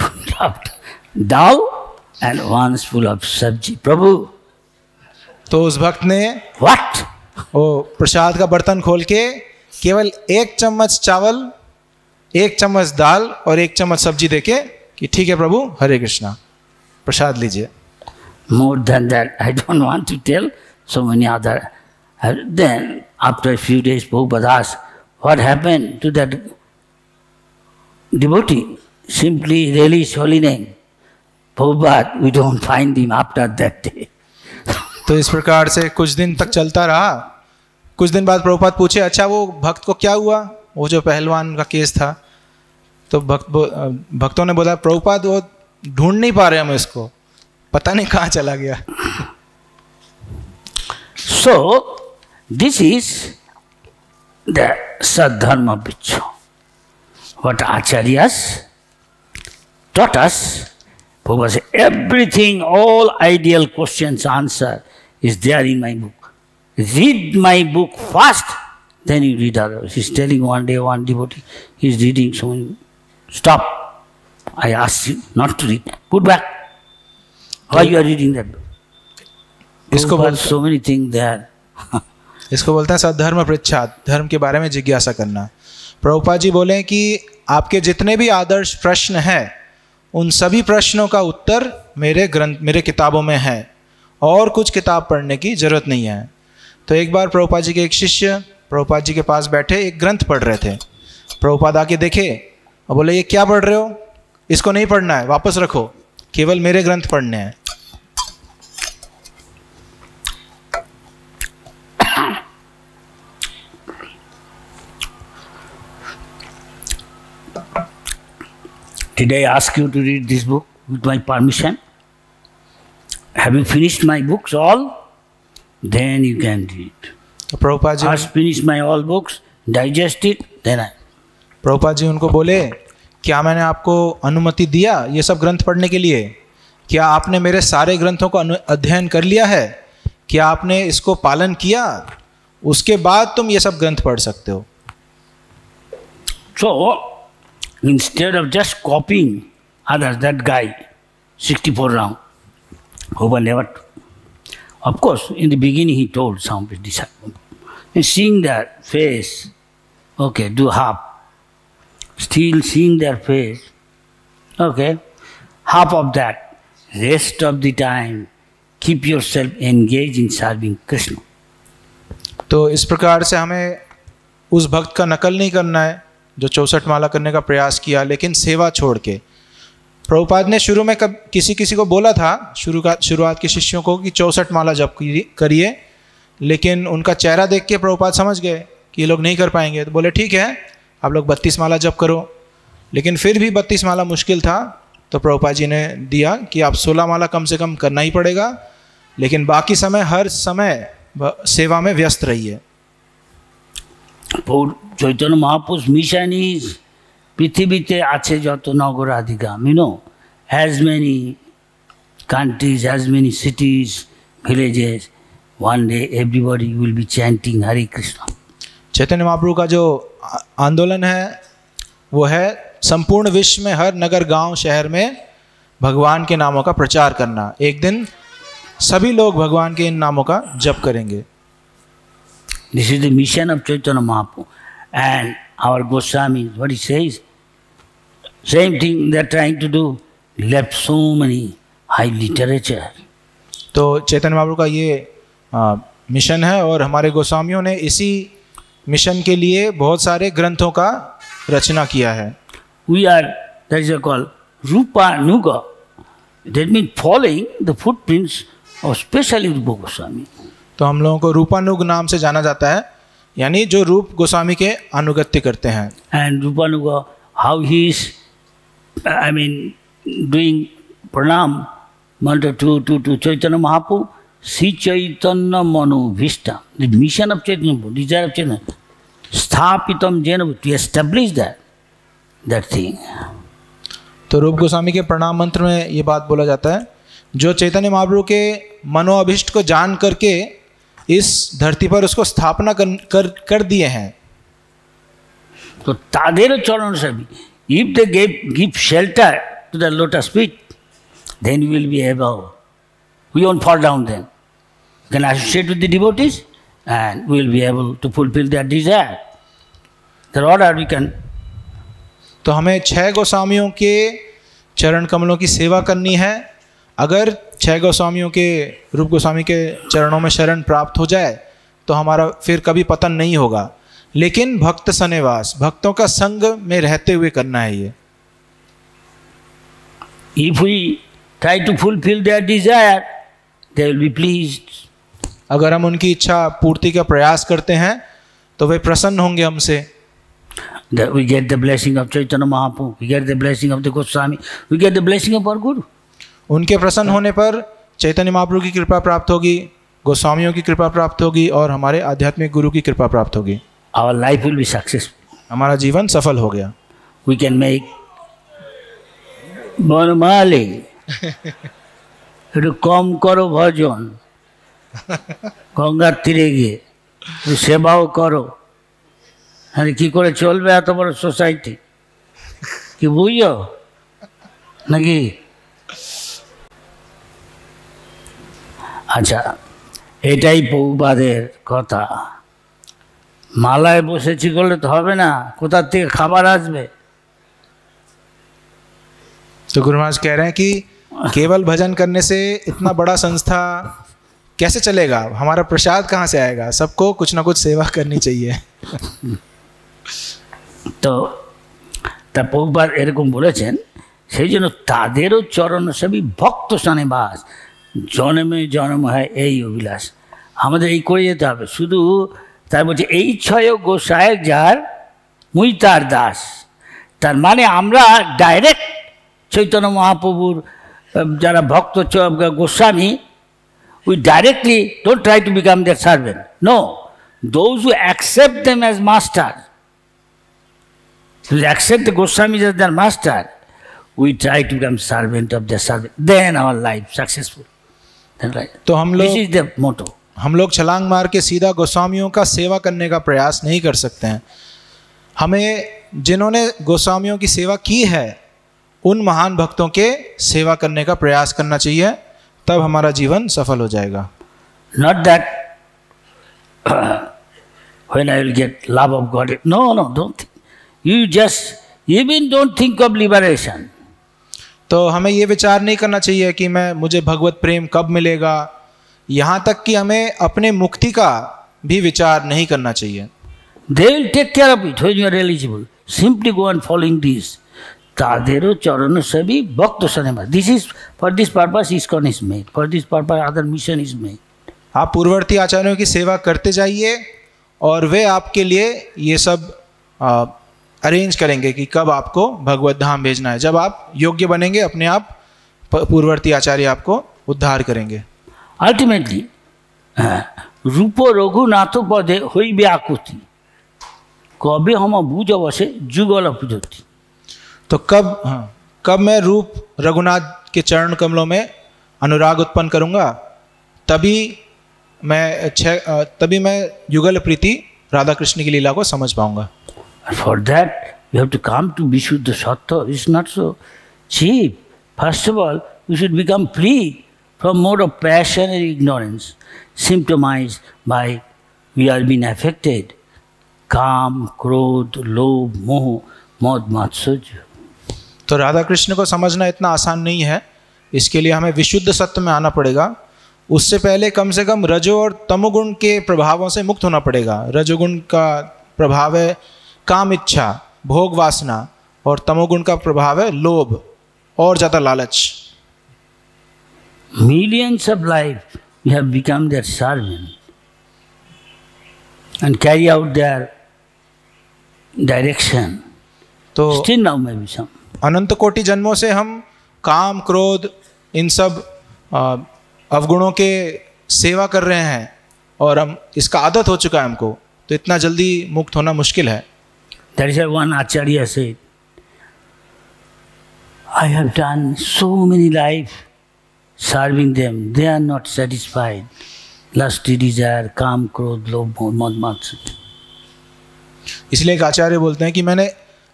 full of dao and one full of तो उस भक्त ने व्हाट वो प्रसाद का बर्तन खोल के केवल एक चम्मच चावल एक चम्मच दाल और एक चम्मच सब्ज़ी देके कि ठीक है प्रभु हरे कृष्णा प्रसाद लीजिए। More than that I don't want to tell so many other then after few days बहुत badass what happened to that devotee Simply release holy name. Prabhupada, we don't find him after that day. तो इस प्रकार से कुछ दिन तक चलता रहा कुछ दिन बाद प्रभुपाद पूछे अच्छा वो भक्त को क्या हुआ वो जो पहलवान का केस था तो भक्त भक्तों ने बोला प्रभुपाद वो ढूंढ नहीं पा रहे हम इसको पता नहीं कहाँ चला गया so this is the Sadharma Bichu. What Acharyas taught us, Prabhupada said, everything, all ideal questions answer is there in my book. Read my book first, then you read others. He's telling one day one devotee, he's reading so many. Stop. I asked you not to read. Put back. Why you are reading that book? इसको बोलते so many things there. इसको बोलते हैं सद्धर्म पृच्छाद धर्म के बारे में जिज्ञासा करना प्रभुपाद जी बोले कि आपके जितने भी आदर्श प्रश्न हैं उन सभी प्रश्नों का उत्तर मेरे ग्रंथ, मेरे किताबों में है। और कुछ किताब पढ़ने की ज़रूरत नहीं है। तो एक बार प्रभुपा जी के एक शिष्य प्रभुपा जी के पास बैठे, एक ग्रंथ पढ़ रहे थे। प्रभुपाद आके देखे, और बोले, ये क्या पढ़ रहे हो? इसको नहीं पढ़ना है, वापस रखो। केवल मेरे ग्रंथ पढ़ने हैं। Did I ask you to read this book with my permission? Have you finished my books all? Then you can read. तो प्रभुपाद जी First finish my all books, digest it, then I. Prabhupada ji उनको बोले क्या मैंने आपको अनुमति दिया ये सब ग्रंथ पढ़ने के लिए क्या आपने मेरे सारे ग्रंथों को अध्ययन कर लिया है क्या आपने इसको पालन किया उसके बाद तुम ये सब ग्रंथ पढ़ सकते हो So, instead of just copying others, that guy, 64 round, will never. Of course, in the beginning he told some of his disciples. And seeing their face, okay, do half. Still seeing their face, okay, half of that. Rest of the time, keep yourself engaged in serving Krishna. तो इस प्रकार से हमें उस भक्त का नकल नहीं करना है जो चौसठ माला करने का प्रयास किया, लेकिन सेवा छोड़ के। प्रभुपाद ने शुरू में कब किसी किसी को बोला था, शुरू का, शुरुआत के शिष्यों को कि चौसठ माला कीजिए- करिए, लेकिन उनका चेहरा देख के प्रभुपाद समझ गए कि ये लोग नहीं कर पाएँगे। तो बोले, ठीक है, आप लोग बत्तीस माला जप करो। लेकिन फिर भी बत्तीस माला मुश्किल था तो प्रभुपाद जी ने दिया कि आप सोलह माला कम से कम करना ही पड़ेगा, लेकिन बाकी समय, हर समय सेवा में व्यस्त रहिए। চৈতন্য মহাপুরুষ মিশন ইজ পৃথিবীতে আছে যত নগরাধিকাম you know as many countries as many cities villages one day everybody will be chanting Hare Krishna Chaitanya Mahaprabhu का जो आ- आंदोलन है वो है संपूर्ण विश्व में हर नगर गांव शहर में भगवान के नामों का प्रचार करना एक दिन सभी लोग भगवान के इन नामों का जप करेंगे This is the mission of Chaitanya Mahaprabhu. And our Goswami, what he says, same thing they're trying to do, left so many high literature. तो चैतन्य महाप्रभु का ये आ, मिशन है और हमारे गोस्वामियों ने इसी मिशन के लिए बहुत सारे ग्रंथों का रचना किया है We are, that is called Rupa Nuga. That means following the footprints of specially Rupa Goswami. तो हम लोगों को रूपानुग नाम से जाना जाता है यानी जो रूप गोस्वामी के अनुगत्य करते हैं। And Rupanuga how he I mean doing pranam mantra to to to Chaitanya Mahaprabhu see Chaitanya मनोभिष्ट mission of Chaitanya desire of Chaitanya स्थापित तो रूप गोस्वामी के प्रणाम मंत्र में ये बात बोला जाता है जो चैतन्य महाप्रभु के मनोअभिष्ट को जान करके इस धरती पर उसको स्थापना कर कर, कर दिए हैं। तो तागेर चरण से भी if they gave give shelter to the lotus feet then will be above we won't fall down then can associate with the devotees and we will be able to fulfil that desire that order we can तो हमें छह गोस्वामियों के चरण कमलों की सेवा करनी है। अगर छह गोस्वामियों के रूप गोस्वामी के चरणों में शरण प्राप्त हो जाए तो हमारा फिर कभी पतन नहीं होगा। लेकिन भक्त सनेवास भक्तों का संग में रहते हुए करना है ये। If we try to fulfil their desire they will be pleased अगर हम उनकी इच्छा पूर्ति का प्रयास करते हैं तो वे प्रसन्न होंगे हमसे। We get the blessing of Chaitanya Mahaprabhu we get the blessing of the Goswami we get the blessing of our guru उनके प्रसन्न होने पर चैतन्य महाप्रभु की कृपा प्राप्त होगी गोस्वामियों की कृपा प्राप्त होगी और हमारे आध्यात्मिक गुरु की कृपा प्राप्त होगी Our life will be successful. हमारा जीवन सफल हो गया We can make বনমালে একটু কম করো ভজন গঙ্গার তীরে গিয়ে একটু সেবাও করো আরে কী করে চলবে এত বড় সোসাইটি কি বুঝো নাকি আচ্ছা এটাই পৌবাদের কথা মালায় বসেছি করলে তো হবে না কোথার থেকে খাবার আসবে तो गुरु महाराज कह रहे हैं कि केवल भजन करने से इतना बड़ा संस्था कैसे चलेगा हमारा प्रसाद कहाँ से आएगा सबको कुछ ना कुछ सेवा करनी चाहिए তো তা বহুবার এরকম বলেছেন সেই জন্য তাদেরও চরণ সবই ভক্ত স্থানে বাস জনমে জনম হয় এই অভিলাষ। আমাদের এই করে যেতে হবে। শুধু তার বলছে, এই ছয় গোসায় যার, মুই তার দাস। তার মানে আমরা ডাইরেক্ট চৈতন্য মহাপ্রভুর যারা ভক্ত Goswami we directly don't try to become their servant no those who accept them as master accept Goswami as their master we try to become servant of the servant then our life successful तो हम लोग motto. हम लोग छलांग मार के सीधा गोस्वामियों का सेवा करने का प्रयास नहीं कर सकते हैं हमें जिन्होंने गोस्वामियों की सेवा की है उन महान भक्तों के सेवा करने का प्रयास करना चाहिए तब हमारा जीवन सफल हो जाएगा not that when I will get love of God. No, no, don't. Think. You just even don't think of liberation. तो हमें ये विचार नहीं करना चाहिए कि मैं मुझे भगवत प्रेम कब मिलेगा। यहाँ तक कि हमें अपने मुक्ति का भी विचार नहीं करना चाहिए। They will take care of it you are eligible simply go and following this तादेरो चरण सभी भक्त cinema this is for this purpose is cone is made for this purpose other mission is made आप पूर्ववर्ती आचार्यों की सेवा करते जाइए और वे आपके लिए ये सब आ, अरेंज करेंगे कि कब आपको भगवत धाम भेजना है जब आप योग्य बनेंगे अपने आप प- पूर्ववर्ती आचार्य आपको उद्धार करेंगे আলটিমেটলি রূপ রঘুনাথ পদে হইবে আকুতি কবে হম বুঝ অবশ্যে যুগল পুজতি तो कब हाँ कब मैं रूप रघुनाथ के चरण कमलों में अनुराग उत्पन्न करूंगा तभी मैं छः अ, तभी मैं युगल प्रीति राधा कृष्ण की लीला को समझ पाऊंगा And for that, you have to come to Vishuddha Sattva. It's not so cheap. First of all, we should become free from mode of passion and ignorance, symptomized by we are being affected. Kam, Krodh, Lobh, Moh, Mod, Matsujya. तो राधा कृष्ण को समझना इतना आसान नहीं है इसके लिए हमें विशुद्ध सत्य में आना पड़ेगा उससे पहले कम से कम रजो और तमोगुण के प्रभावों से मुक्त होना पड़ेगा रजोगुण का प्रभाव है काम इच्छा भोग वासना और तमोगुण का प्रभाव है लोभ और ज़्यादा लालच Millions of lives we have become their servant and carry out their direction. तो Still now maybe some. अनंत कोटि जन्मों से हम काम क्रोध इन सब अवगुणों के सेवा कर रहे हैं और हम इसका आदत हो चुका है हमको तो इतना जल्दी मुक्त होना मुश्किल है That is why one Acharya said, I have done so many lives serving them. They are not satisfied. Lusty desire, काम, क्रोध, लोभ, मद, मात्सर्य. इसलिए एक आचार्य बोलते हैं कि मैंने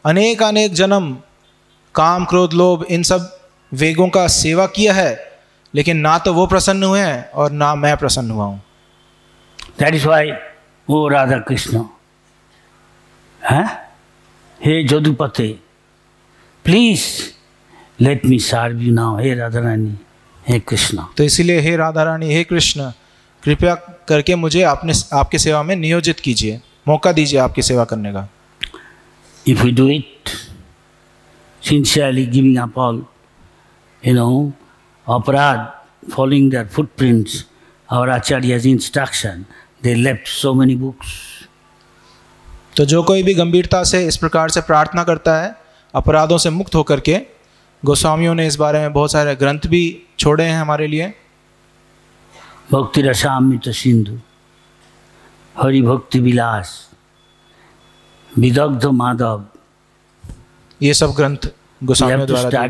अनेक अनेक जन्म काम क्रोध लोभ इन सब वेगों का सेवा किया है लेकिन ना तो वो प्रसन्न हुए हैं और ना मैं प्रसन्न हुआ हूँ That is why, O Radha Krishna, हे जदुपते please let me serve you now हे राधा रानी हे कृष्ण। तो इसीलिए हे राधा रानी हे कृष्ण कृपया करके मुझे आपने आपके सेवा में नियोजित कीजिए मौका दीजिए आपकी सेवा करने का। If you do it sincerely giving up all you know अपराध फॉलोइंग दैर फुट प्रिंट्स और acharya instruction they left so many books तो जो कोई भी गंभीरता से इस प्रकार से प्रार्थना करता है अपराधों से मुक्त होकर के गोस्वामियों ने इस बारे में बहुत सारे ग्रंथ भी छोड़े हैं हमारे लिए। भक्ति रसामृत सिंधु हरि भक्ति विलास विदग्ध माधव। ये सब ग्रंथ गोस्वामियों द्वारा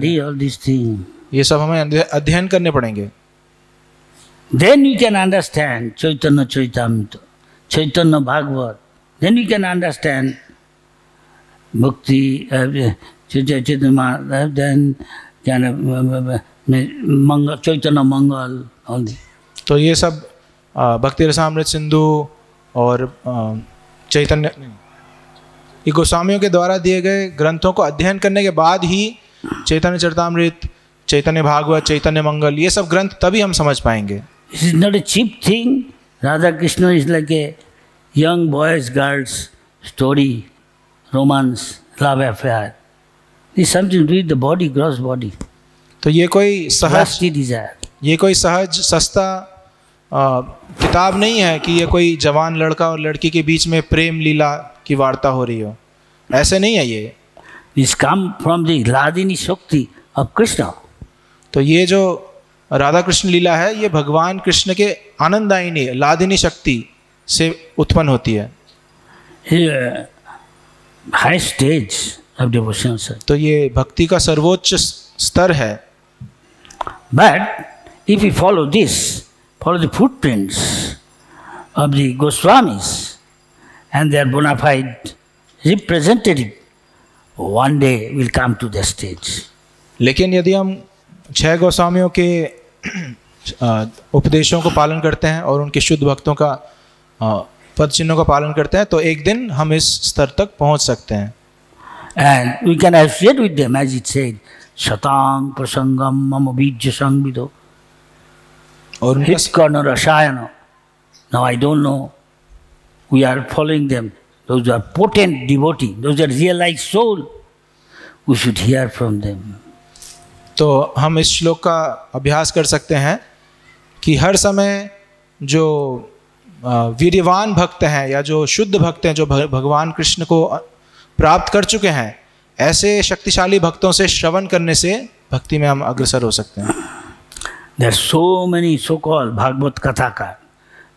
ये सब हमें अध्ययन करने पड़ेंगे। You can understand chaitanya chaitamrita chaitanya bhagavat then you can understand bhakti uh, chaitanya uh, then kind of, uh, uh, mangal, chaitanya mangal all this तो ये सब अ, भक्ति रसामृत सिंधु और चैतन्य ये गोस्वामियों के द्वारा दिए गए ग्रंथों को अध्ययन करने के बाद ही चैतन्य चरितामृत चैतन्य भागवत चैतन्य मंगल ये सब ग्रंथ तभी हम समझ पाएँगे is not a cheap thing. Radha Krishna is like a young boys girls story romance love affair. This something to do with the body, gross तो ये कोई सहज ये कोई सहज सस्ता आ, किताब नहीं है कि ये कोई जवान लड़का और लड़की के बीच में प्रेम लीला की वार्ता हो रही हो? ऐसे नहीं है ये। This come from the Ladini शक्ति ऑफ़ कृष्ण तो ये जो राधा कृष्ण लीला है ये भगवान कृष्ण के आनंददायिनी लादिनी शक्ति से उत्पन्न होती है। High stage of devotion sir तो ये भक्ति का सर्वोच्च स्तर है। But if you follow this follow the footprints of the Goswamis and their bona fide representative one day will come to the stage लेकिन यदि हम छह गोस्वामियों के उपदेशों को पालन करते हैं और उनके शुद्ध भक्तों का पद चिन्हों का पालन करते हैं तो एक दिन हम इस स्तर तक पहुँच सकते हैं। And we can associate with them as it said शतांग प्रसंगम मम बीज संगविदो और हिट कर्ण रसायन now I don't know we are following them those are potent devotee those are real like soul we should hear from them तो हम इस श्लोक का अभ्यास कर सकते हैं कि हर समय जो वीरवान भक्त हैं या जो शुद्ध भक्त हैं, जो भगवान कृष्ण को प्राप्त कर चुके हैं, ऐसे शक्तिशाली भक्तों से श्रवण करने से भक्ति में हम अग्रसर हो सकते हैं। There so many so called Bhagavat kathakar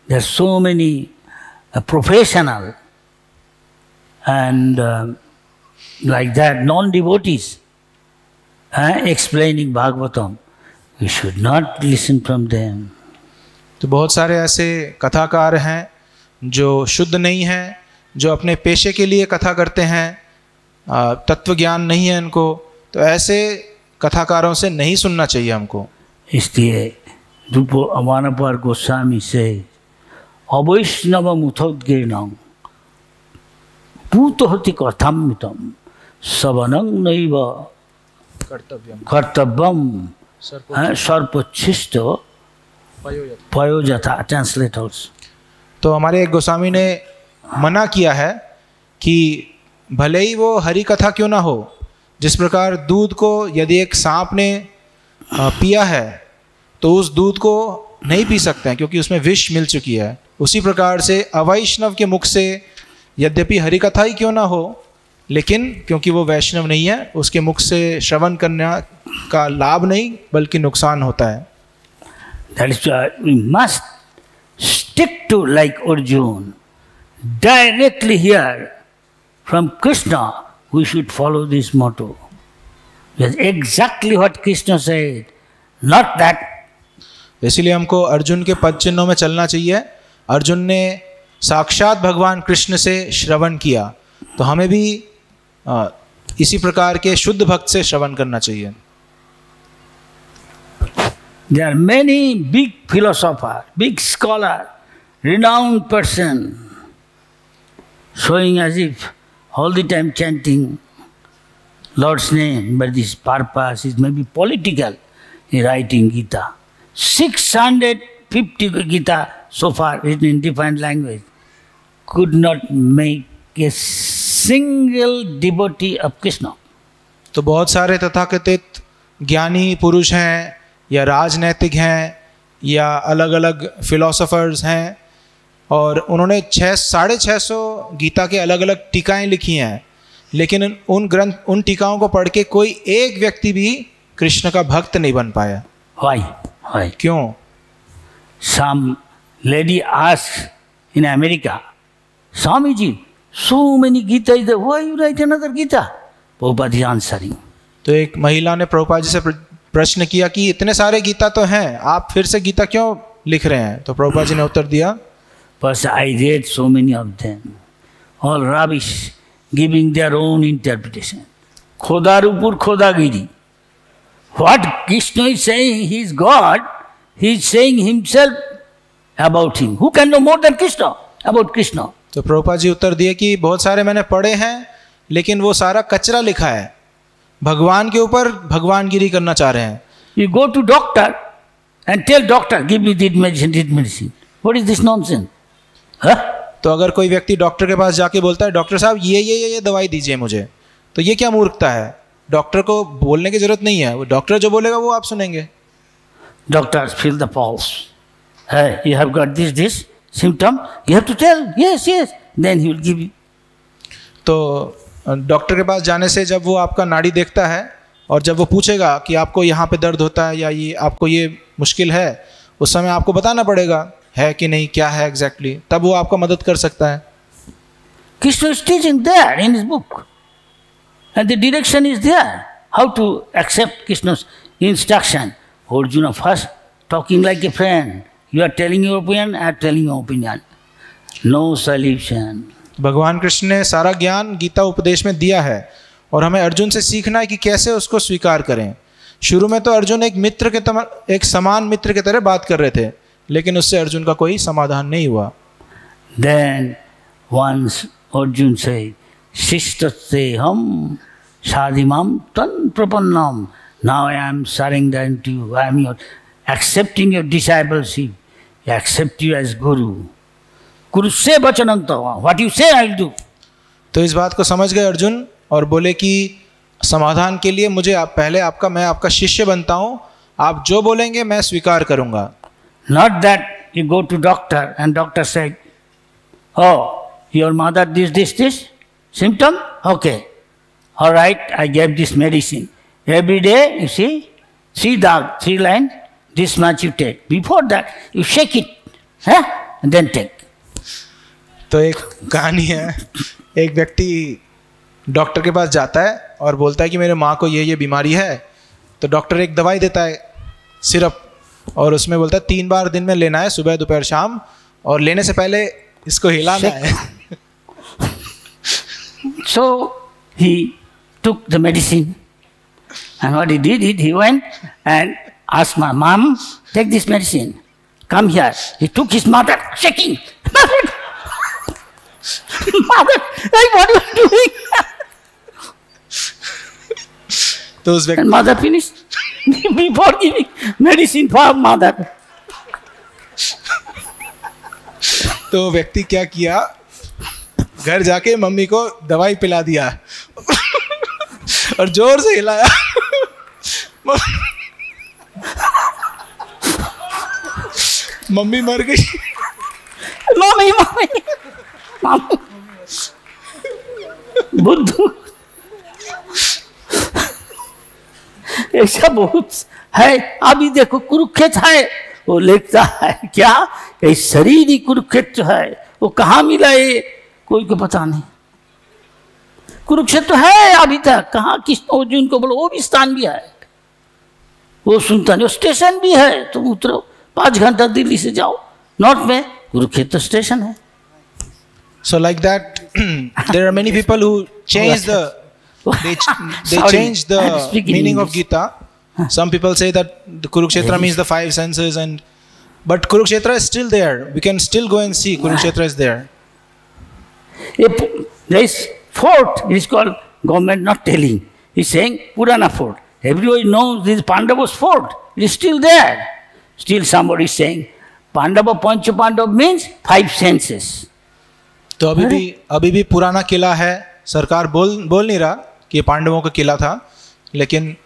there so many professional and like that non devotees explaining Bhagavatam we should not listen from them तो बहुत सारे ऐसे कथाकार हैं जो शुद्ध नहीं हैं जो अपने पेशे के लिए कथा करते हैं तत्व ज्ञान नहीं है इनको तो ऐसे कथाकारों से नहीं सुनना चाहिए हमको। इसलिए अमानपर गोस्वामी से अवैष्णव मुथोदगीर्णम पूत होती कथमितम सवनं नैव कर्तव्य कर्तव्यम। पयोजथा ट्रांसलेट ऑल्सो तो हमारे एक गोस्वामी ने मना किया है कि भले ही वो हरी कथा क्यों ना हो जिस प्रकार दूध को यदि एक सांप ने पिया है तो उस दूध को नहीं पी सकते हैं क्योंकि उसमें विष मिल चुकी है। उसी प्रकार से अवैष्णव के मुख से यद्यपि हरी कथा ही क्यों ना हो लेकिन क्योंकि वो वैष्णव नहीं है उसके मुख से श्रवण करने का लाभ नहीं बल्कि नुकसान होता है। That is why we must stick to, like Arjun, directly hear from Krishna, we should follow this motto. That's exactly what Krishna said, not that इसीलिए हमको अर्जुन के पद चिन्हों में चलना चाहिए अर्जुन ने साक्षात भगवान कृष्ण से श्रवण किया तो हमें भी इसी प्रकार के शुद्ध भक्त से श्रवण करना चाहिए there are many big philosophers, big scholars, renowned person, showing as if all the time chanting Lord's name, but this purpose is maybe political in writing Gita. 650 Gita so far written in different language could not make a single devotee of Krishna. तो बहुत सारे तथाकथित ज्ञानी पुरुष हैं या राजनैतिक हैं या अलग अलग फिलोसोफर्स हैं और उन्होंने छः साढ़े छः सौ गीता के अलग अलग टीकाएँ लिखी हैं लेकिन उन- ग्रंथ उन टीकाओं को पढ़ के कोई एक व्यक्ति भी कृष्ण का भक्त नहीं बन पाया Why? Why? क्यों Some lady asked in America, Swamiji, so many Gita is there, why you write another Gita? Prabhupada is answering. तो एक महिला ने प्रभुपाद जी से प्रश्न किया कि इतने सारे गीता तो हैं आप फिर से गीता क्यों लिख रहे हैं? तो प्रभुपा जी ने उत्तर दिया। बस I read so many of them all rubbish giving their own interpretation खोदा रूपुर खोदा गिरी what Krishna is saying is God he is saying himself about him who can know more than Krishna about Krishna तो प्रभुपा जी उत्तर दिए कि बहुत सारे मैंने पढ़े हैं लेकिन वो सारा कचरा लिखा है। भगवान के ऊपर भगवान गिरी करना चाह रहे हैं। You go to doctor and tell doctor give me this medicine this medicine what is this nonsense तो अगर कोई व्यक्ति डॉक्टर के पास जाके बोलता है डॉक्टर साहब ये ये ये दवाई दीजिए मुझे। तो ये क्या मूर्खता है? डॉक्टर को बोलने की ज़रूरत नहीं है। वो डॉक्टर जो बोलेगा वो आप सुनेंगे। डॉक्टर फील द पॉल्स है you have got this this symptom you have to tell yes yes then he will give you तो डॉक्टर के पास जाने से जब वो आपका नाड़ी देखता है और जब वो पूछेगा कि आपको यहाँ पे दर्द होता है या ये आपको ये मुश्किल है उस समय आपको बताना पड़ेगा है कि नहीं क्या है एग्जैक्टली exactly, तब वो आपका मदद कर सकता है। Direction is there how to accept Krishna instruction Arjuna first talking like a friend you are telling your opinion I am telling opinion no solution भगवान कृष्ण ने सारा ज्ञान गीता उपदेश में दिया है और हमें अर्जुन से सीखना है कि कैसे उसको स्वीकार करें। शुरू में तो अर्जुन एक मित्र के तम, एक समान मित्र के तरह बात कर रहे थे, लेकिन उससे अर्जुन का कोई समाधान नहीं हुआ। देन वंस अर्जुन से शिष्ट से हम शादी माम तन प्रपन्नम now I am surrendering to I am your accepting your discipleship accept you as guru कुरुसे वचन व्हाट यू से आई डू तो इस बात को समझ गए अर्जुन और बोले कि समाधान के लिए मुझे आप पहले आपका मैं आपका शिष्य बनता हूँ। आप जो बोलेंगे मैं स्वीकार करूँगा। Not that you go to doctor and doctor say your mother this this this symptom okay और right I gave this medicine every day you see three दाग three line this much you take before that you shake it है then take तो एक कहानी है एक व्यक्ति doctor के पास जाता है और बोलता है कि मेरे माँ को ये ये बीमारी है तो डॉक्टर एक दवाई देता है सिरप और उसमें बोलता है तीन बार दिन में लेना है सुबह दोपहर शाम और लेने से पहले इसको हिलाना है So he took the medicine. And what he did, he went and asked my mom, take this medicine. Come here. He took his mother, shaking. Hey, what are you doing? तो उस व्यक्ति And mother finished before giving medicine for mother. तो व्यक्ति क्या किया घर जाके mummy को दवाई पिला दिया और ज़ोर से हिलाया मम्मी मर गई mommy, mommy. बुद्धू। ऐसा बहुत है। अभी देखो कुरुक्षेत्र है। वो लिखता है, क्या? ये शरीर ही कुरुक्षेत्र है। वो कहाँ मिला ये? कोई को पता नहीं। कुरुक्षेत्र है अभी तक। कहाँ? किस अर्जुन को बोलो। वो भी स्थान भी है। वो सुनता नहीं। स्टेशन भी है। तुम उतरो। पाँच घंटा दिल्ली से जाओ। नॉर्थ में कुरुक्षेत्र स्टेशन है। So like that, there are many people who change the they, ch- they change the I had to meaning of Gita. Some people say that the Kurukshetra oh. means the five senses, and but Kurukshetra is still there. We can still go and see Kurukshetra is there. There is fort, it is called government not telling. He's saying Purana fort. Everybody knows this Pandava's fort. It is still there. Still somebody is saying Pandava Pancha Pandav means five senses. तो अभी भी अभी भी पुराना किला है। सरकार बोल बोल नहीं रहा कि ये पांडवों का किला था लेकिन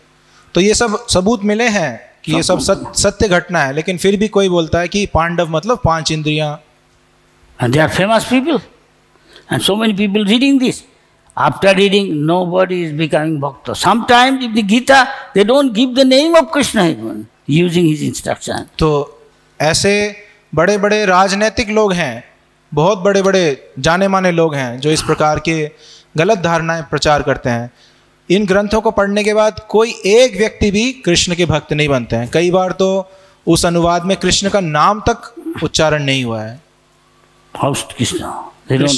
तो ये सब सबूत मिले हैं कि ये सब सत, सत्य घटना है लेकिन फिर भी कोई बोलता है कि पांडव मतलब पाँच इंद्रिया। And they are famous people and so many people reading this after reading nobody is becoming bhakta sometime if the Gita they don't give the name of Krishna using his instruction तो ऐसे बड़े बड़े राजनैतिक लोग हैं बहुत बड़े बड़े जाने माने लोग हैं जो इस प्रकार के गलत धारणाएँ प्रचार करते हैं इन ग्रंथों को पढ़ने के बाद कोई एक व्यक्ति भी कृष्ण के भक्त नहीं बनते हैं कई बार तो उस अनुवाद में कृष्ण का नाम तक उच्चारण नहीं हुआ है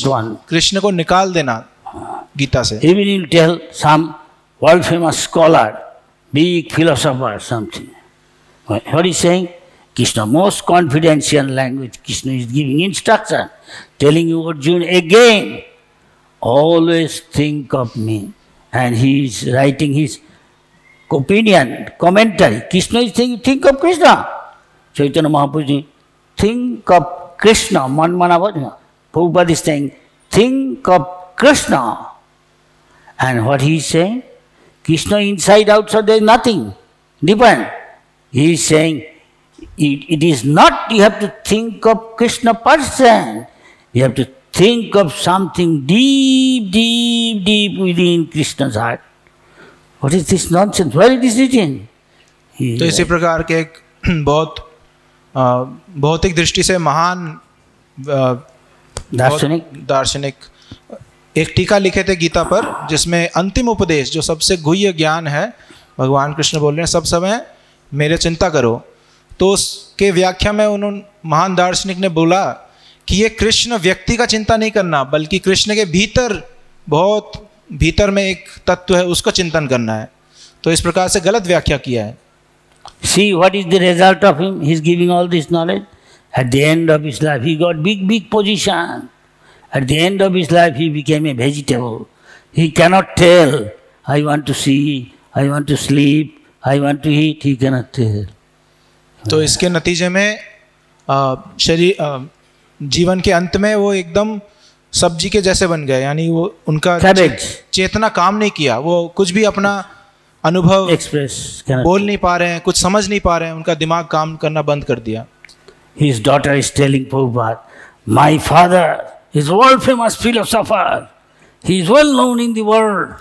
want. कृष्ण को निकाल देना गीता से you tell some world famous scholar, big philosopher, something. What what is saying? Krishna, most confidential language. Krishna is giving instruction, telling you Arjuna again, always think of me. And he is writing his opinion, commentary. Krishna is saying, think of Krishna. Chaitanya Mahaprabhu, think of Krishna. Man manavajna. Prabhupada is saying, think of Krishna. And what he is saying? Krishna inside, outside, there is nothing different. He is saying it, it is not you have to think of Krishna person. You have to think of something deep, deep, deep within Krishna's heart. What is this nonsense? Where it is written? तो इसी प्रकार के एक बहुत अ, भौतिक दृष्टि से महान दार्शनिक दार्शनिक एक टीका लिखे थे गीता पर जिसमें अंतिम उपदेश जो सबसे गुह्य ज्ञान है भगवान कृष्ण बोल रहे हैं सब समय मेरे चिंता करो तो उसके व्याख्या में उन्होंने महान दार्शनिक ने बोला कि ये कृष्ण व्यक्ति का चिंता नहीं करना, बल्कि कृष्ण के भीतर, बहुत भीतर में एक तत्व है, उसका चिंतन करना है। तो इस प्रकार से गलत व्याख्या किया है। See what is the result of him he giving all this knowledge at the end of his life he got big big position at the end of his life he became a vegetable he can tell I want to see I want to sleep I want to he can tell तो इसके नतीजे में शरीर जीवन के अंत में वो एकदम सब्ज़ी के जैसे बन गए। यानी वो उनका चेतना काम नहीं किया। वो कुछ भी अपना अनुभव एक्सप्रेस बोल नहीं पा रहे हैं कुछ समझ नहीं पा रहे हैं उनका दिमाग काम करना बंद कर दिया। His daughter is telling Prabhupada my father is world famous philosopher he is well known in world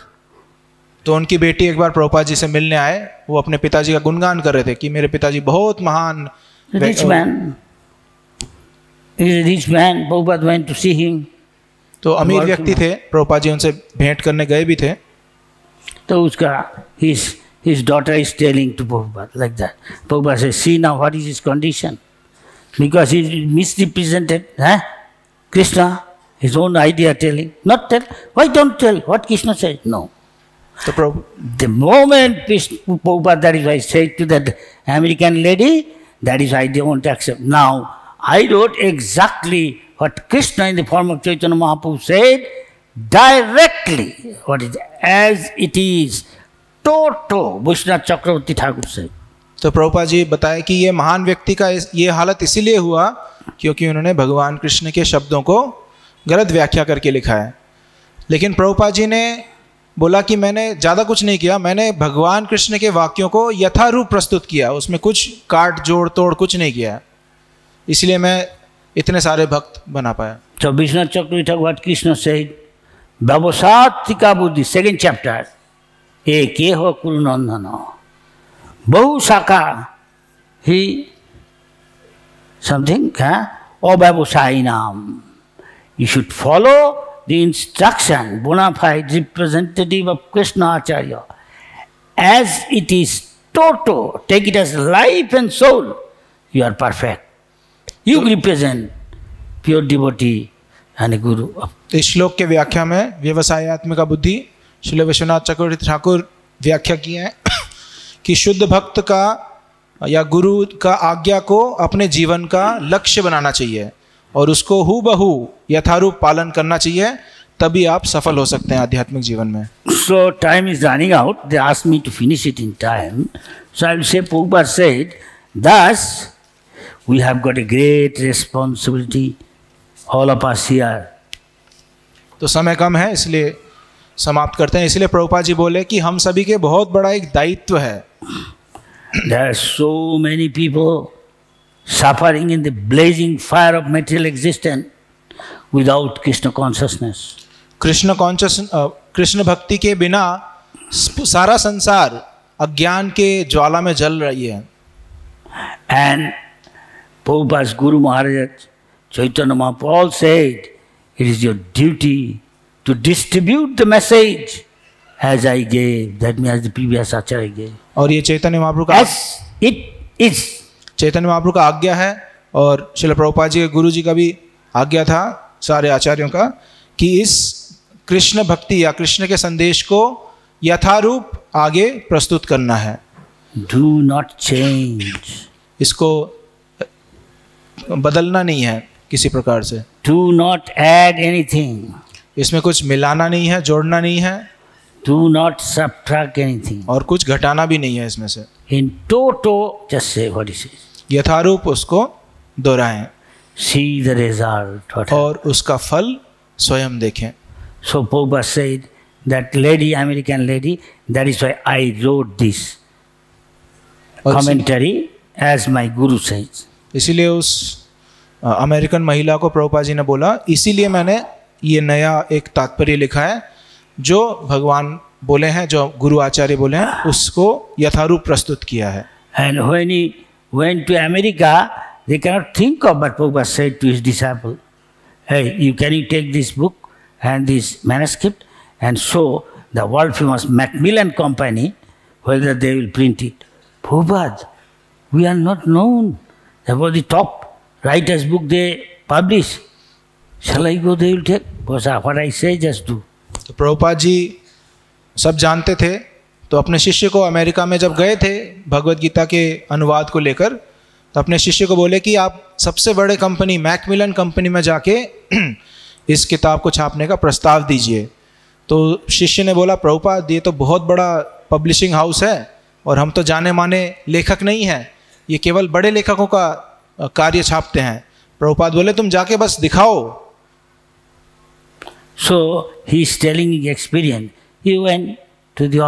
तो उनकी बेटी एक बार प्रभुपा जी से मिलने आए वो अपने पिताजी का गुणगान कर रहे थे कि मेरे पिताजी बहुत महान a rich man. Prabhupada went to see him. तो अमीर व्यक्ति थे प्रभुपा जी उनसे भेंट करने गए भी थे तो उसका his his daughter is telling to Prabhupada like that. Prabhupada says, see now what is his condition. Because he misrepresented huh? Krishna, his own idea telling. Not tell. Why don't tell what Krishna says? No. तो Prabhu the moment पोपा that is I say to that American lady that is I don't accept now I don't exactly what Krishna in the form of Chaitanya Mahaprabhu say directly what is as it is टोटो विश्वनाथ चक्रवर्ती ठाकुर से तो प्रभुपा जी बताया कि ये महान व्यक्ति का ये हालत इसीलिए हुआ क्योंकि उन्होंने भगवान कृष्ण के शब्दों को गलत व्याख्या करके लिखा है। लेकिन प्रभुपा जी ने बोला कि मैंने ज़्यादा कुछ नहीं किया, मैंने भगवान कृष्ण के वाक्यों को यथारूप प्रस्तुत किया, उसमें कुछ काट, जोड़, तोड़ कुछ नहीं किया। इसलिए मैं इतने सारे भक्त बना पाया। तो विष्णु चक्र भगवान कृष्ण सहित बुद्धि सेकेंड चैप्टर ये के हो कुल नंदन। बहु शाखा ही समथिंग है? अव्यवसायी नाम। You should follow the instruction, bona fide representative of Krishna Acharya. As it is toto, take it as life and soul, you are perfect. You represent pure devotee and a guru तो इस श्लोक के व्याख्या में व्यवसायत्मिका बुद्धि श्री विश्वनाथ चक्रवर्ती ठाकुर व्याख्या की है कि शुद्ध भक्त का या गुरु का आज्ञा को अपने जीवन का लक्ष्य बनाना चाहिए और उसको हु बहु यथारूप पालन करना चाहिए तभी आप सफल हो सकते हैं आध्यात्मिक जीवन में। So time is running out they ask me to finish it in time so I say Prabhupada said thus we have got a great responsibility all of us here तो समय कम है इसलिए समाप्त करते हैं। इसलिए प्रभुपा जी बोले कि हम सभी के बहुत बड़ा एक दायित्व है। So many people suffering in the blazing fire of material existence without Krishna consciousness. Krishna conscious Krishna भक्ति के बिना सारा संसार अज्ञान के ज्वाला में जल रही है And Prabhupada's Guru Maharaj Chaitanya Mahaprabhu said, it is your duty to distribute the message as I gave, that means as the previous Acharya gave. और ये चैतन्य महाप्रभु का As it is. चैतन्य महाप्रभु का आज्ञा है और शिल प्रभुपाद जी के गुरु जी का भी आज्ञा था सारे आचार्यों का कि इस कृष्ण भक्ति या कृष्ण के संदेश को यथारूप आगे प्रस्तुत करना है Do not change. इसको बदलना नहीं है किसी प्रकार से Do not add anything. इसमें कुछ मिलाना नहीं है जोड़ना नहीं है Do not subtract anything. और कुछ घटाना भी नहीं है इसमें से toto, just say what he says. यथारूप उसको दोहराएँ। सी द रिज़ल्ट और उसका फल स्वयं देखें। So pope said that lady American lady that is why I wrote this commentary as my guru says इसीलिए उस अमेरिकन महिला को प्रभुपा जी ने बोला इसीलिए मैंने ये नया एक तात्पर्य लिखा है जो भगवान बोले हैं जो गुरु आचार्य बोले हैं उसको यथारूप प्रस्तुत किया है। And when he went to America, they cannot think of what Prabhupada said to his disciple. Hey, you can you take this book and this manuscript and show the world famous Macmillan Company whether they will print it. Prabhupada, we are not known. That was the top writer's book they publish. Shall I go? They will take. Because what I say, just do. तो प्रभुपाद जी सब जानते थे तो अपने शिष्य को America में जब गए थे भगवत गीता के अनुवाद को लेकर तो अपने शिष्य को बोले कि आप सबसे बड़े कंपनी, मैकमिलन कंपनी में जाके इस किताब को छापने का प्रस्ताव दीजिए। तो शिष्य ने बोला प्रभुपाद ये तो बहुत बड़ा पब्लिशिंग हाउस है और हम तो जाने माने लेखक नहीं हैं। ये केवल बड़े लेखकों का कार्य छापते हैं। प्रभुपाद बोले, तुम जाके बस दिखाओ। So he is telling his experience. He went to the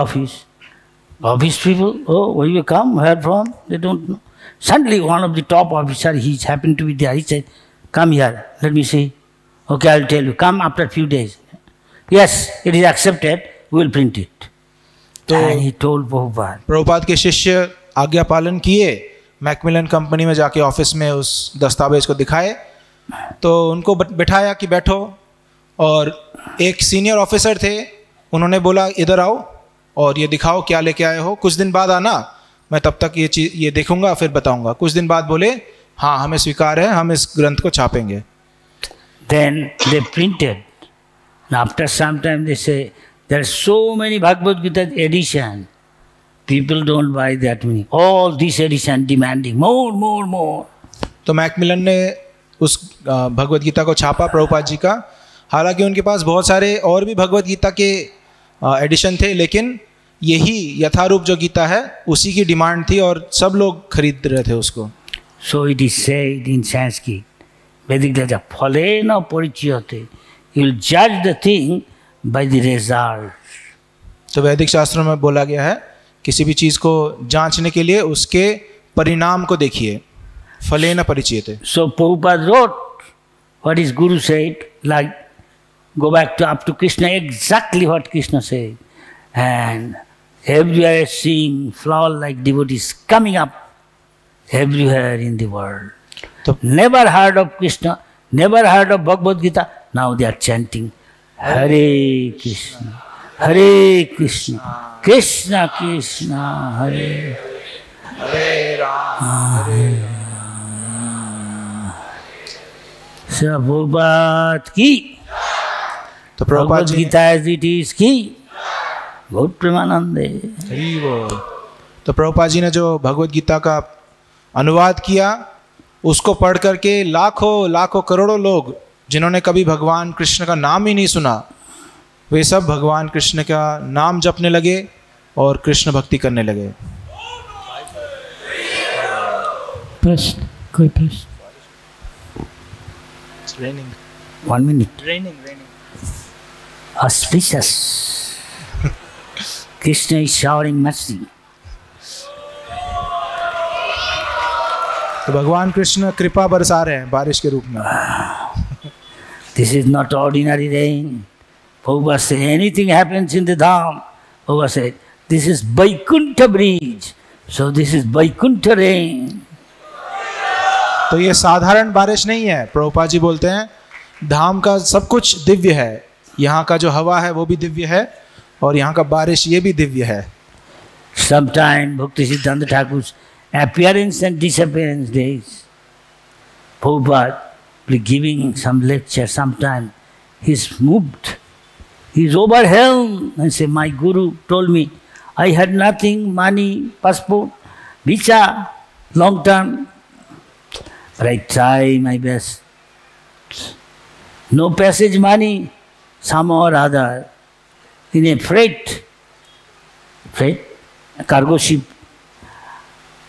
office. People, oh, where you come? Where from? They don't know. Suddenly one of the top officer, he happened to be there. He said, come here, let me see. Okay, I'll tell you. Come after few days. Yes, it is accepted. We will print it. तो-. प्रभुपाद के शिष्य आज्ञा पालन किए Macmillan company में जाके office में उस दस्तावेज़ को दिखाए तो उनको बिठाया कि बैठो और एक सीनियर ऑफिसर थे उन्होंने बोला इधर आओ और ये दिखाओ क्या लेके आए हो। कुछ दिन बाद आना मैं तब तक ये चीज़ ये देखूँगा फिर बताऊँगा। कुछ दिन बाद बोले हाँ हमें स्वीकार है हम इस ग्रंथ को छापेंगे। Then they printed after some time they say there so many Bhagavad Gita edition people don't buy that me all this edition demanding more more more तो मैकमिलन ने उस भगवत गीता को छापा प्रभुपाद जी का। हालाँकि उनके पास बहुत सारे और भी भगवत गीता के एडिशन थे लेकिन यही यथारूप जो गीता है उसी की डिमांड थी और सब लोग खरीद रहे थे उसको। सो इट इज़ से इन साइंस की वैदिक गीता फले न परिचय थे यू जज the thing by the result तो वैदिक शास्त्रों में बोला गया है किसी भी चीज़ को जांचने के लिए उसके परिणाम को देखिए फले न परिचय थे सो पोपा wrote what is guru said like go back to up to Krishna, exactly what Krishna said. And everywhere seeing flower like devotees coming up everywhere in the world. तो Never heard of Krishna, never heard of Bhagavad Gita. Now they are chanting Hare Krishna, Hare Krishna, Krishna Krishna, Hare. Prabhupada की तो Prabhupada Gita as it is की बहुत प्रेमानंद है। तो प्रभुपाद जी ने जो भगवत गीता का अनुवाद किया उसको पढ़ करके लाखों लाखों करोड़ों लोग जिन्होंने कभी भगवान कृष्ण का नाम ही नहीं सुना वे सब भगवान कृष्ण का नाम जपने लगे और कृष्ण भक्ति करने लगे। प्रश्न कोई प्रश्न? Training one minute auspicious. Krishna is showering mercy. तो भगवान कृष्ण कृपा बरसा रहे हैं बारिश के रूप में। This is not ordinary rain say anything happens in the dham say this is Vaikuntha Braj so this is Vaikuntha rain तो ये साधारण बारिश नहीं है। प्रभुपा जी बोलते हैं धाम का सब कुछ दिव्य है। यहाँ का जो हवा है वो भी दिव्य है और यहाँ का बारिश ये भी दिव्य है। Sometime Bhakti Siddhanta Thakur appearance and disappearance days Prabhupada giving some lecture sometime he is moved he overwhelm say my guru told me I had nothing money passport visa long term I try my best no passage money somehow or other. In a freight, freight, a cargo ship.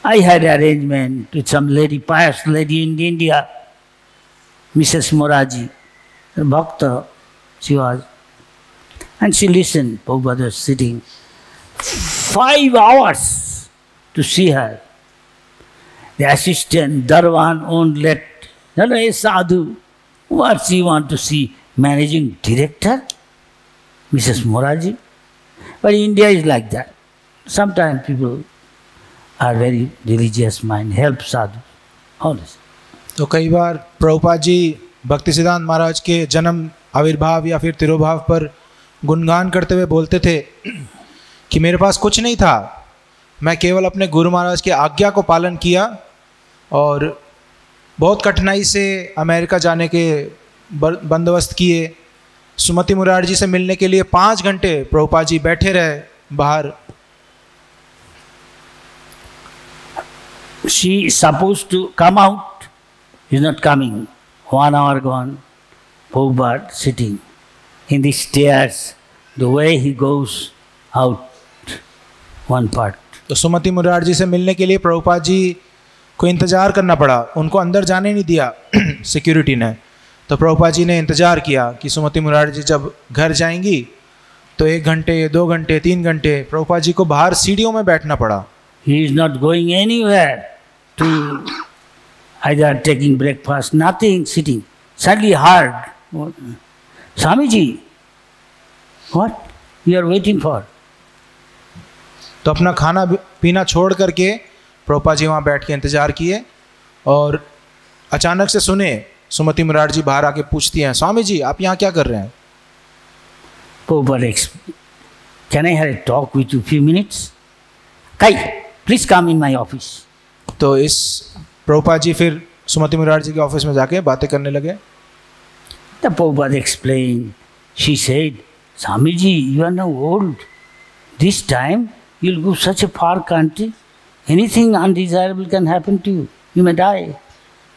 I had arrangement with some lady, pious lady in India, Mrs. Moraji, a bhakta she was. And she listened. Prabhupada was sitting five hours to see her. The assistant, Darwan, won't let, no, no, sadhu. What she want to see? Managing director? Mrs. Moraji? But India is like that. Sometimes people are very religious mind, help sadhu. All this. तो कई बार प्रभुपाद जी भक्ति सिद्धांत महाराज के जन्म आविर्भाव या फिर तिरुभाव पर गुणगान करते हुए बोलते थे कि मेरे पास कुछ नहीं था मैं केवल अपने गुरु महाराज की आज्ञा को पालन किया और बहुत कठिनाई से अमेरिका जाने के बंदोबस्त किए। सुमति मुरार जी से मिलने के लिए पाँच घंटे प्रभुपा जी बैठे रहे बाहर। She suppose to come out is not coming one hour gone for sitting in this stairs the way he goes out one part तो सुमति मुरार जी से मिलने के लिए प्रभुपा जी को इंतज़ार करना पड़ा। उनको अंदर जाने नहीं दिया। सिक्योरिटी ने। तो प्रभुपा जी ने इंतज़ार किया कि सुमति मुरारी जी जब घर जाएँगी तो एक घंटे दो घंटे तीन घंटे प्रभुपा जी को बाहर सीढ़ियों में बैठना पड़ा he is not going any to either taking breakfast, nothing, sitting. Suddenly heard, Swamiji, what you are waiting for? तो अपना खाना पीना छोड़ करके प्रभुपा जी वहाँ बैठ के इंतज़ार किए और अचानक से सुने सुमति मुरार जी बाहर आके पूछती हैं स्वामी जी आप यहाँ क्या कर रहे हैं? Can I have talk with you few minutes कई please come in my office तो इस प्रभुपाद जी फिर सुमति मुरार जी के ऑफ़िस में जाके बातें करने लगे। The Prabhupada explain she said Swami ji you are no old this time you will go such a far country anything undesirable can happen to you you may die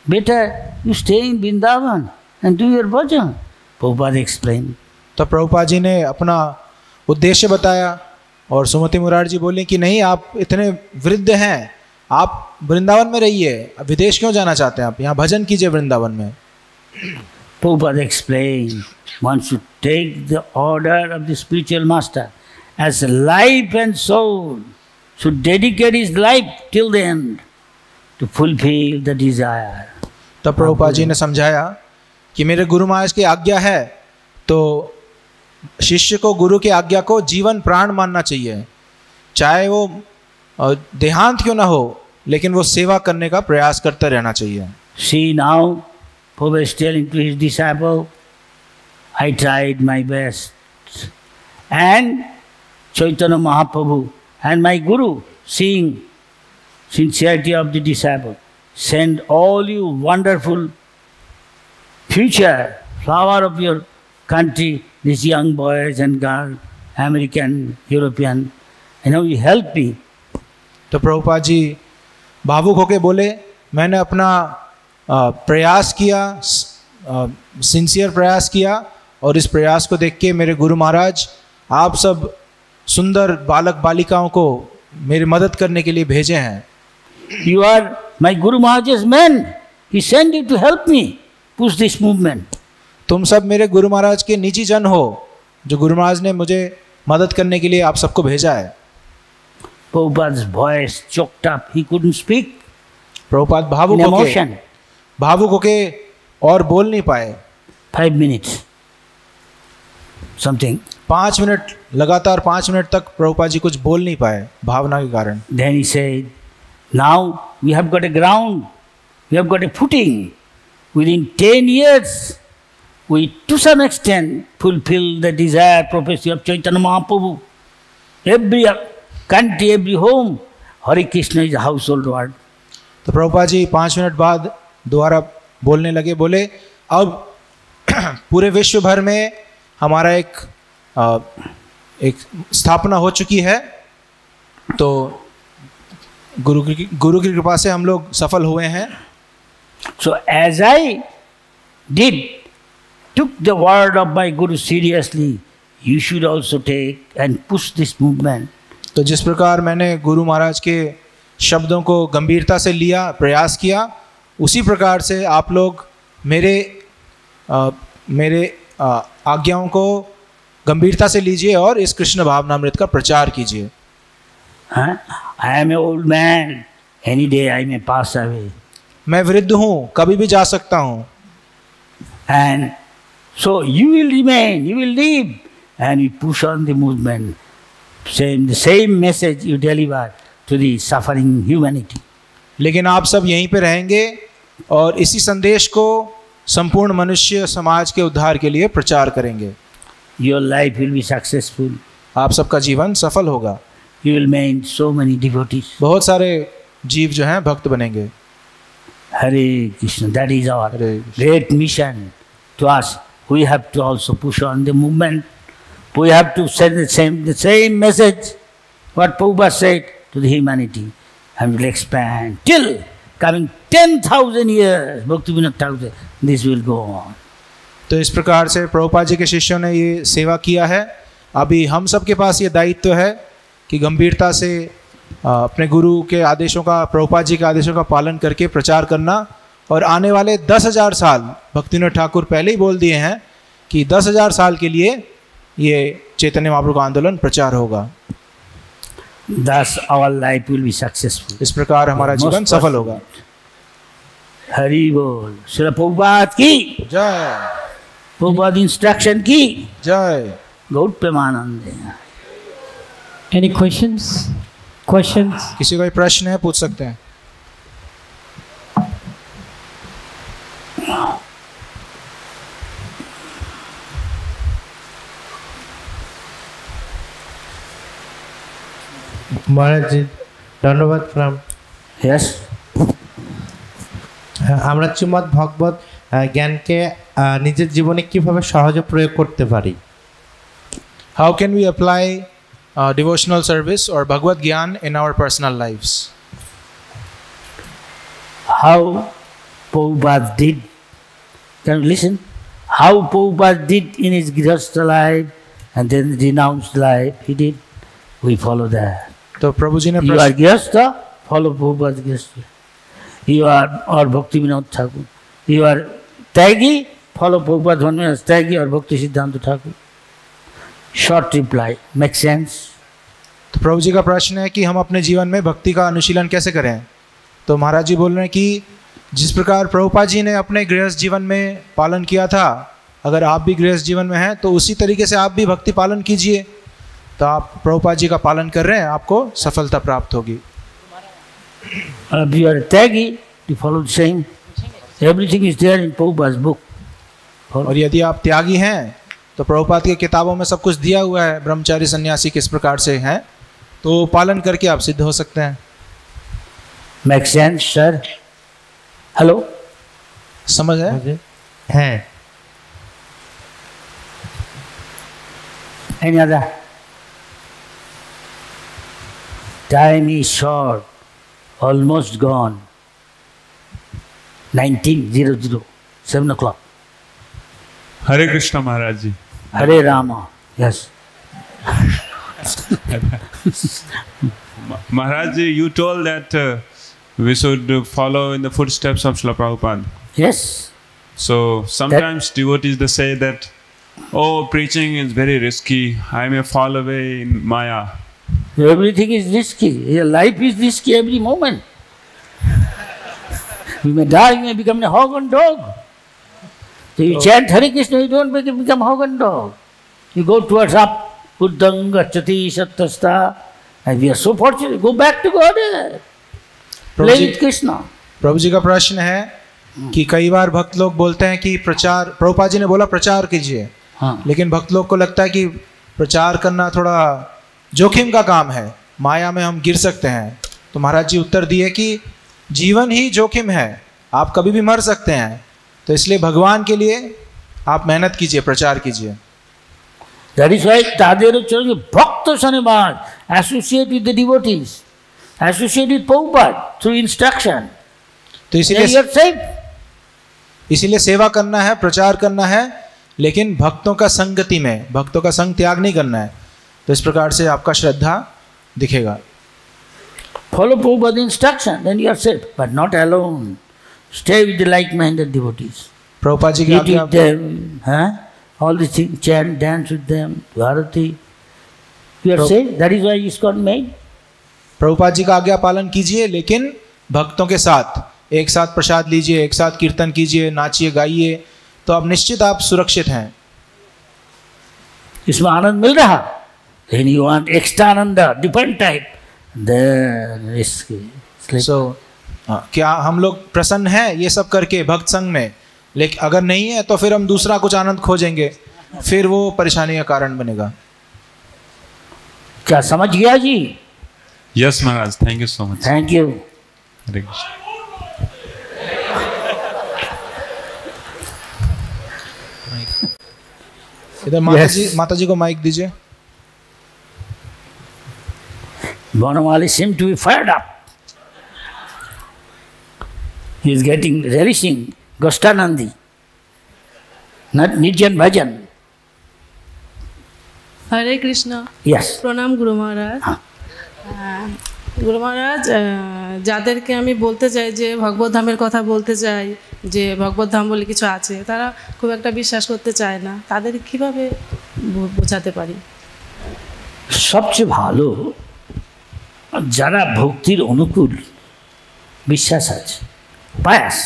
बेटा you stay in Vrindavan and do your bhajan Prabhupada explain तो प्रभुपाद जी ने अपना उद्देश्य बताया और सुमति मुरार जी बोले कि नहीं आप इतने वृद्ध हैं आप वृंदावन में रहिए विदेश क्यों जाना चाहते हैं आप? यहाँ भजन कीजिए वृंदावन में। Prabhupada explain one should take the order of the spiritual master as life and soul should dedicate is life till the end to fulfil the desire तब प्रभुपा जी ने समझाया कि मेरे गुरु महाराज की आज्ञा है तो शिष्य को गुरु की आज्ञा को जीवन प्राण मानना चाहिए। चाहे वो देहांत क्यों ना हो लेकिन वो सेवा करने का प्रयास करता रहना चाहिए। See now telling to his I tried my best and Chaitanya Mahaprabhu and my guru seeing sincerity of the disciple send all you wonderful future flower of your country, these young boys and girls, American, European, you know, you help me. तो प्रभुपाद जी भावुक होके बोले मैंने अपना प्रयास किया sincere प्रयास किया और इस प्रयास को देख के मेरे गुरु महाराज आप सब सुंदर बालक बालिकाओं को मेरी मदद करने के लिए भेजे हैं You are my Guru Maharaj's man. He sent you to help me push this movement. तुम सब मेरे गुरु महाराज के निजी जन हो जो गुरु महाराज ने मुझे मदद करने के लिए आप सबको भेजा है Prabhupada's voice choked up. He couldn't speak. Prabhupada भावुक होके भावुक होके और बोल नहीं पाए फाइव मिनट्स समथिंग पाँच मिनट लगातार पाँच मिनट तक प्रभुपाद जी कुछ बोल नहीं पाए भावना के कारण Then he said, Now we have got a ground, we have got a footing. Within 10 years, we to some extent fulfill the desire prophecy of Chaitanya Mahaprabhu. Every country, every home, Hare Krishna is a household word. तो प्रभुपा जी पाँच minute बाद दोबारा बोलने लगे बोले अब पूरे विश्व भर में हमारा एक आ, एक स्थापना हो चुकी है तो गुरु की गुरु की कृपा से हम लोग सफल हुए हैं। So as I did took the word of my guru seriously you should also take and push this movement तो जिस प्रकार मैंने गुरु महाराज के शब्दों को गंभीरता से लिया प्रयास किया उसी प्रकार से आप लोग मेरे आ, मेरे आज्ञाओं को गंभीरता से लीजिए और इस कृष्ण भावनामृत का प्रचार कीजिए। I am a man any day I may pass away मैं वृद्ध हूँ कभी भी जा सकता हूँ। And so you will remain you will live and you push on the movement same the same message you deliver to the suffering humanity लेकिन आप सब यहीं पे रहेंगे और इसी संदेश को संपूर्ण मनुष्य समाज के उद्धार के लिए प्रचार करेंगे। Your life will be successful आप सबका जीवन सफल होगा। You will make so many devotees. बहुत सारे जीव जो हैं भक्त बनेंगे Hare Krishna, that is our great mission to us. We have to also push on the movement. We have to send the same, the same message, what Prabhupada said to the humanity. And will expand till coming 10,000 years, Bhakti Vinod Thakur, this will go on. तो इस प्रकार से प्रभुपा जी के शिष्यों ने ये सेवा किया है अभी हम सब के पास ये दायित्व तो है कि गंभीरता से अपने गुरु के आदेशों का प्रभुपा जी के आदेशों का पालन करके प्रचार करना। और आने वाले दस हज़ार साल भक्तिनाथ ठाकुर पहले ही बोल दिए हैं कि दस हज़ार साल के लिए ये चैतन्य महाप्रभु का आंदोलन प्रचार होगा। Thus our life will be successful. इस प्रकार हमारा जीवन सफल होगा। हरि बोल। श्री प्रभुपाद की। जय। प्रभुपाद इंस्ट्रक्शन की। जय। Gaura Premananda Any questions? Questions? किसी का कोई प्रश्न है पूछ सकते हैं মহারাজ জি, ধন্যবাদ প্রণাম यस হ্যাঁ, আমরা শ্রীমৎ ভগবত আহ, জ্ঞানকে আহ, নিজের জীবনে কিভাবে সহজে প্রয়োগ করতে পারি How can we apply uh, devotional service or Bhagavad Gyan in our personal lives? How Prabhupada did. Can you listen? How Prabhupada did in his Grihastha life and then renounced life, he did. We follow that. So Prabhuji ne you are Grihastha, follow Prabhupada's Grihastha. You are or Bhakti Vinod Thakur. You are Tagi, follow Prabhupada Dhanmana Tagi or Bhakti Siddhanta Thakur. Short reply. Makes sense? तो प्रभु जी का प्रश्न है कि हम अपने जीवन में भक्ति का अनुशीलन कैसे करें तो महाराज जी बोल रहे हैं कि जिस प्रकार प्रभुपा जी ने अपने गृहस्थ जीवन में पालन किया था अगर आप भी गृहस्थ जीवन में हैं तो उसी तरीके से आप भी भक्ति पालन कीजिए तो आप प्रभुपा जी का पालन कर रहे हैं आपको सफलता प्राप्त होगी if you are Tyagi, you follow the same. Everything is there in Prabhupada's और यदि आप त्यागी हैं तो प्रभुपाद की किताबों में सब कुछ दिया हुआ है ब्रह्मचारी सन्यासी किस प्रकार से हैं? तो पालन करके आप सिद्ध हो सकते हैं। Make sir. हेलो? समझ है? हैं। Any time is short almost gone nineteen zero zero seven o'clock Hare Krishna Maharaj ji. Hare Rama. Yes. Maharaj you told that uh, we should follow in the footsteps of Srila Prabhupada. Yes. So sometimes devotees they say that, oh, preaching is very risky. I may fall away in Maya. Everything is risky. Your life is risky every moment. You may die, you may become a hog and dog. So you chant Hare Krishna, you don't become, become hog and dog. You go towards up, Buddhang Gachati Sattasta, and we are so fortunate. Go back to God. Play with Krishna. Prabhu ji का प्रश्न है कि कई बार भक्त लोग बोलते हैं कि प्रचार प्रभुपा जी ने बोला प्रचार कीजिए हाँ लेकिन भक्त लोग को लगता है कि प्रचार करना थोड़ा जोखिम का काम है माया में हम गिर सकते हैं तो महाराज जी उत्तर दिए कि जीवन ही जोखिम है आप कभी भी मर सकते हैं तो इसलिए भगवान के लिए आप मेहनत कीजिए प्रचार कीजिए। भक्त शनिवार associate with devotees associate with associate through instruction तो इसीलिए इसीलिए सेवा करना है प्रचार करना है लेकिन भक्तों का संगति में भक्तों का संग त्याग नहीं करना है। तो इस प्रकार से आपका श्रद्धा दिखेगा। Follow prove instruction then you are safe but not alone Stay with the like-minded devotees. Ji की Eat with them, huh? all the things, chant, dance with them, Bharati. You are saying that is why ISKCON made? Prabhupada ji का आज्ञा पालन कीजिए लेकिन भक्तों के साथ एक साथ प्रसाद लीजिए एक साथ कीर्तन कीजिए नाचिए गाइए तो अब निश्चित आप सुरक्षित हैं इसमें आनंद मिल रहा लेकिन you want extra ananda different type then इसके सो क्या हम लोग प्रसन्न हैं ये सब करके भक्त संग में लेकिन अगर नहीं है तो फिर हम दूसरा कुछ आनंद खोजेंगे फिर वो परेशानी का कारण बनेगा क्या समझ गया ji Yes, Maharaj. Thank you so much. Thank you. इधर माता Yes. जी माता जी को माइक दीजिए Bonamali seemed to be fired up. He is getting relishing Gostanandi, not Nityan Bhajan. Hare Krishna Yes. প্রণাম গুরু মহারাজ হ্যাঁ। আহ, গুরু মহারাজ যাদেরকে আমি বলতে চাই যে ভগবত ধামের কথা বলতে চাই যে ভগবত ধাম বলে কিছু আছে তারা খুব একটা বিশ্বাস করতে চায় না তাদের কীভাবে বোঝাতে পারি সবচেয়ে ভালো যারা ভক্তির অনুকূল বিশ্বাস আছে পায়াস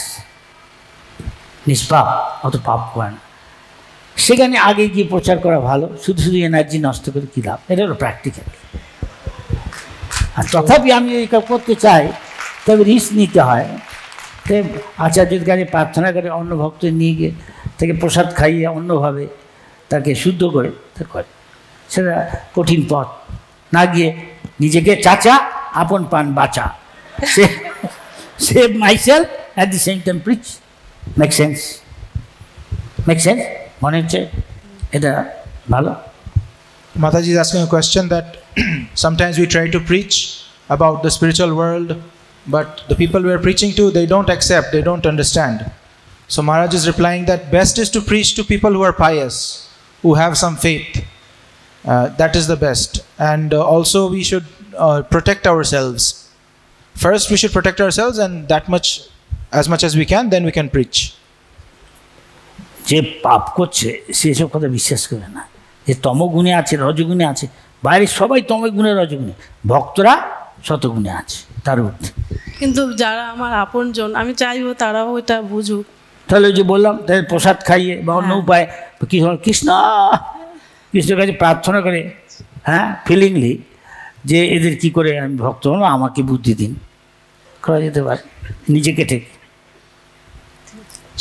নিষ্পাপ, অত পাপ করে না। সেখানে আগে গিয়ে প্রচার করা ভালো, শুধু শুধু এনার্জি নষ্ট করে কী লাভ? এটা হলো প্র্যাকটিক্যাল আর তথাপি আমি কাজ করতে চাই, তবে রিস্ক নিতে হয়। তো আচার্যের কাছে প্রার্থনা করে অন্য ভক্ত নিয়ে গিয়ে তাকে প্রসাদ খাইয়ে অন্যভাবে তাকে শুদ্ধ করে তা করে। সেটা কঠিন পথ। না গিয়ে নিজেকে চাচা, আপন পান বাঁচা। সে save myself At the same time preach make sense make sense মনে হচ্ছে এটা ভালো Mataji is asking a question that sometimes we try to preach about the spiritual world, but the people we are preaching to, they don't accept, they don't understand. So Maharaj is replying that best is to preach to people who are pious, who have some faith. Uh, that is the best. And uh, also we should uh, protect ourselves. First, we should protect ourselves, and that much, as much as we can, then we can preach. যে পাপ করছে সে এসব কথা বিশ্বাস করে না। যে তমগুণে আছে রজগুণে আছে বাইরে সবাই তমগুণে রজগুণে। ভক্তরা শতগুণে আছে তার ঊর্ধ্বে। কিন্তু যারা আমার আপনজন আমি চাইব তারাও এটা বুঝুক। তাহলে ওই যে বললাম তাদের প্রসাদ খাইয়ে বা অন্য উপায় কি হয়, কৃষ্ণ কৃষ্ণের কাছে প্রার্থনা করে হ্যাঁ ফিলিংলি যে এদের কি করে আমি ভক্ত হলো আমাকে বুদ্ধি দিন। করা যেতে পারে নিজেকে ঠিক।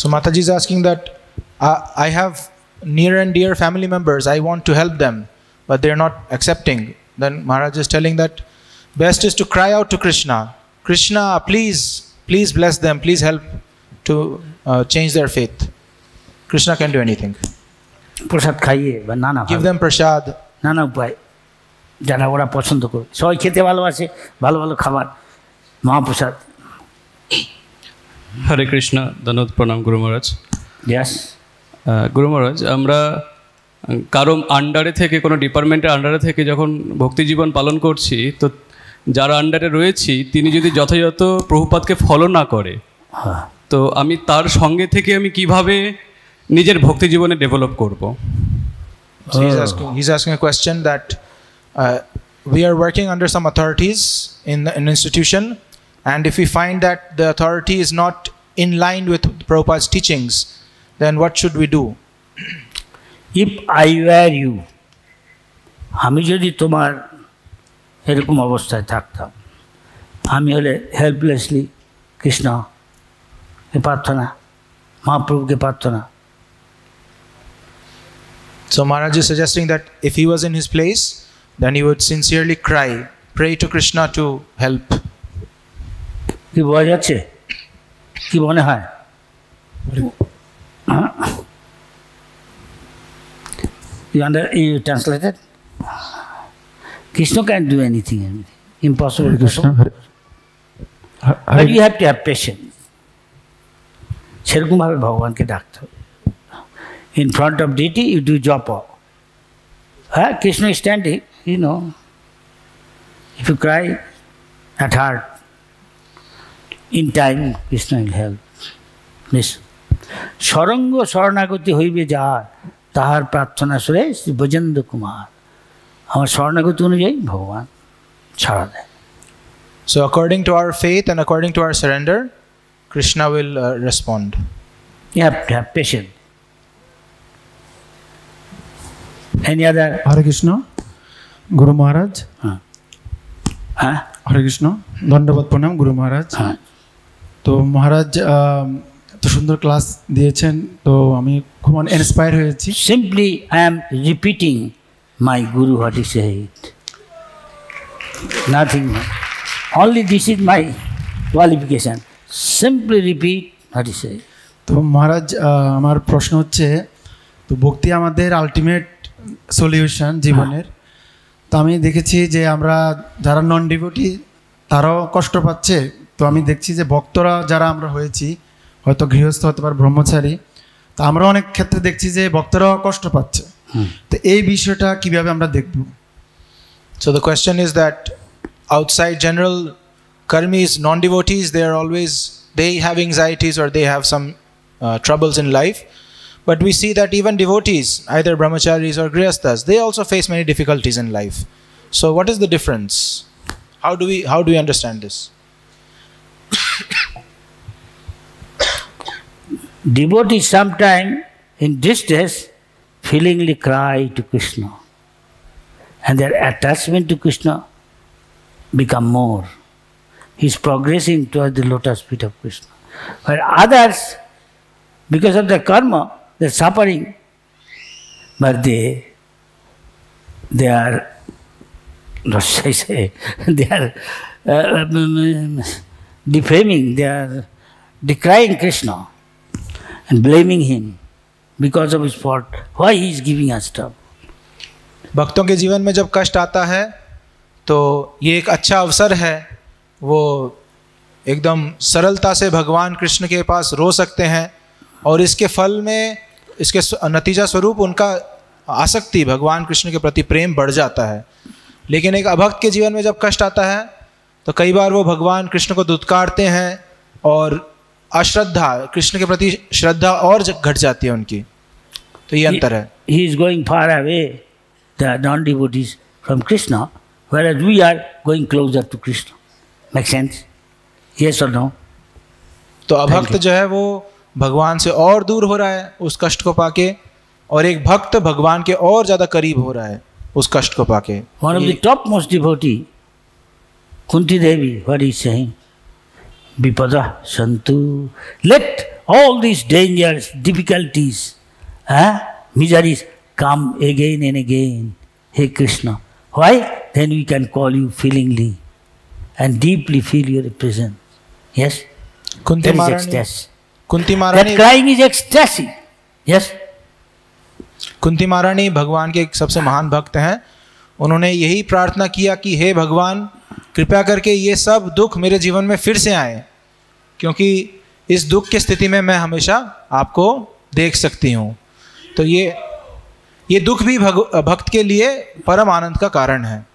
So Mataji is asking that uh, I have near and dear family members. I want to help them, but they're not accepting. Then Maharaj is telling that best is to cry out to Krishna. Krishna, please, please bless them. Please help to uh, change their faith. Krishna can do anything. প্রসাদ খাইয়ে বা নানা Give them prasad. নানা উপায় যারা ওরা পছন্দ করে সবাই খেতে ভালোবাসে ভালো ভালো খাবার মহাপ্রসাদ হরে কৃষ্ণ ধন্যবাদ প্রণাম গুরু মহারাজ। ইয়াস গুরু মহারাজ আমরা কারও আন্ডারে থেকে কোনো ডিপার্টমেন্টের আন্ডারে থেকে যখন ভক্তি জীবন পালন করছি তো যার আন্ডারে রয়েছি তিনি যদি যথাযথ প্রভুপাতকে ফলো না করে হ্যাঁ। তো আমি তার সঙ্গে থেকে আমি কীভাবে নিজের ভক্তি জীবনে ডেভেলপ করব. He's asking a question that uh, we are working under some authorities in an institution, and if we find that the authority is not in line with Prabhupada's teachings, then what should we do? If I were you আমি যদি তোমার এরকম অবস্থায় থাকতাম আমি হলে হেল্পলেসলি কৃষ্ণ কে প্রার্থনা মহাপ্রভুকে প্রার্থনা So Maharaj is suggesting that if he was in his place, then he would sincerely cry, pray to Krishna to help. কি বোঝা যাচ্ছে? কি মনে হয়? You under you translated Krishna can do anything impossible Krishna have to সেরকমভাবে ভগবানকে ডাকতে হবে। In front of deity you do japa হ্যাঁ Krishna standing you know if you cry at heart in time Krishna will help নিস সরঙ্গ শরণাগতি হইবে যার তাহার প্রার্থনা সুরে শ্রী ব্রজেন্দ্র কুমার আমার স্বর্ণগতি অনুযায়ী ভগবান ছাড়া দেয় So, according to our faith and according to our surrender, Krishna will uh, respond. You have to have patience. Any other? হরে কৃষ্ণ গুরু মহারাজ হ্যাঁ হরে কৃষ্ণ ধন্যবাদ প্রণাম গুরু মহারাজ হ্যাঁ তো মহারাজ তো সুন্দর ক্লাস দিয়েছেন তো আমি খুব মানে ইন্সপায়ার হয়েছি। Simply I am repeating my guru what is it nothing only this is my qualification simply repeat what is it তো মহারাজ আমার প্রশ্ন হচ্ছে তো ভক্তি আমাদের আলটিমেট সলিউশন জীবনের। তো আমি দেখেছি যে আমরা যারা নন ডিভোটি তারাও কষ্ট পাচ্ছে তো আমি দেখছি যে ভক্তরা যারা আমরা হয়েছি হয়তো গৃহস্থ হতে পারে ব্রহ্মচারী তা আমরা অনেক ক্ষেত্রে দেখছি যে ভক্তরাও কষ্ট পাচ্ছে। তো এই বিষয়টা কীভাবে আমরা দেখব? So the question is that outside general karmis non devotees they are always they have anxieties or they have some troubles in life but we see that even devotees either brahmacharis or grihasthas they also face many difficulties in life so what is the difference how do we how do you understand this Devotees sometime in distress feelingly cry to Krishna. And their attachment to Krishna become more. He's progressing towards the lotus feet of Krishna. While others, because of their karma, they're suffering. But they they are what should I say? they are uh, um, defaming, they are decrying Krishna and blaming him because of his fault. Why he is giving us trouble? भक्तों के जीवन में जब कष्ट आता है तो ये एक अच्छा अवसर है वो एकदम सरलता से भगवान कृष्ण के पास रो सकते हैं और इसके फल में, इसके नतीजा स्वरूप उनका आसक्ति भगवान कृष्ण के प्रति प्रेम बढ़ जाता है लेकिन एक अभक्त के जीवन में जब कष्ट आता है तो कई बार वो भगवान कृष्ण को दुत्कारते हैं और अश्रद्धा कृष्ण के प्रति श्रद्धा और घट जाती है उनकी। तो ये अंतर है। He is going far away the non devotees from Krishna whereas we are going closer to Krishna make sense ये सुन रहा तो अभक्त जो है वो भगवान से और दूर हो रहा है उस कष्ट को पाके और एक भक्त भगवान के और ज़्यादा करीब हो रहा है उस कष्ट को पाके। One of the top most devotee Kunti Devi worry is Vipada Santu. Let all these dangers, difficulties, eh, miseries come again and again. Hey Krishna. Why? Then we can call you feelingly and deeply feel your presence. Yes? is Maharani ecstasy. Kunti That crying is ecstasy. Yes? Kunti Maharani भगवान के सबसे महान भक्त हैं उन्होंने यही प्रार्थना किया कि हे भगवान कृपया करके ये सब दुख मेरे जीवन में फिर से आए क्योंकि इस दुख की स्थिति में मैं हमेशा आपको देख सकती हूँ। तो ये ये दुख भी भग, भक्त के लिए परम आनंद का कारण है।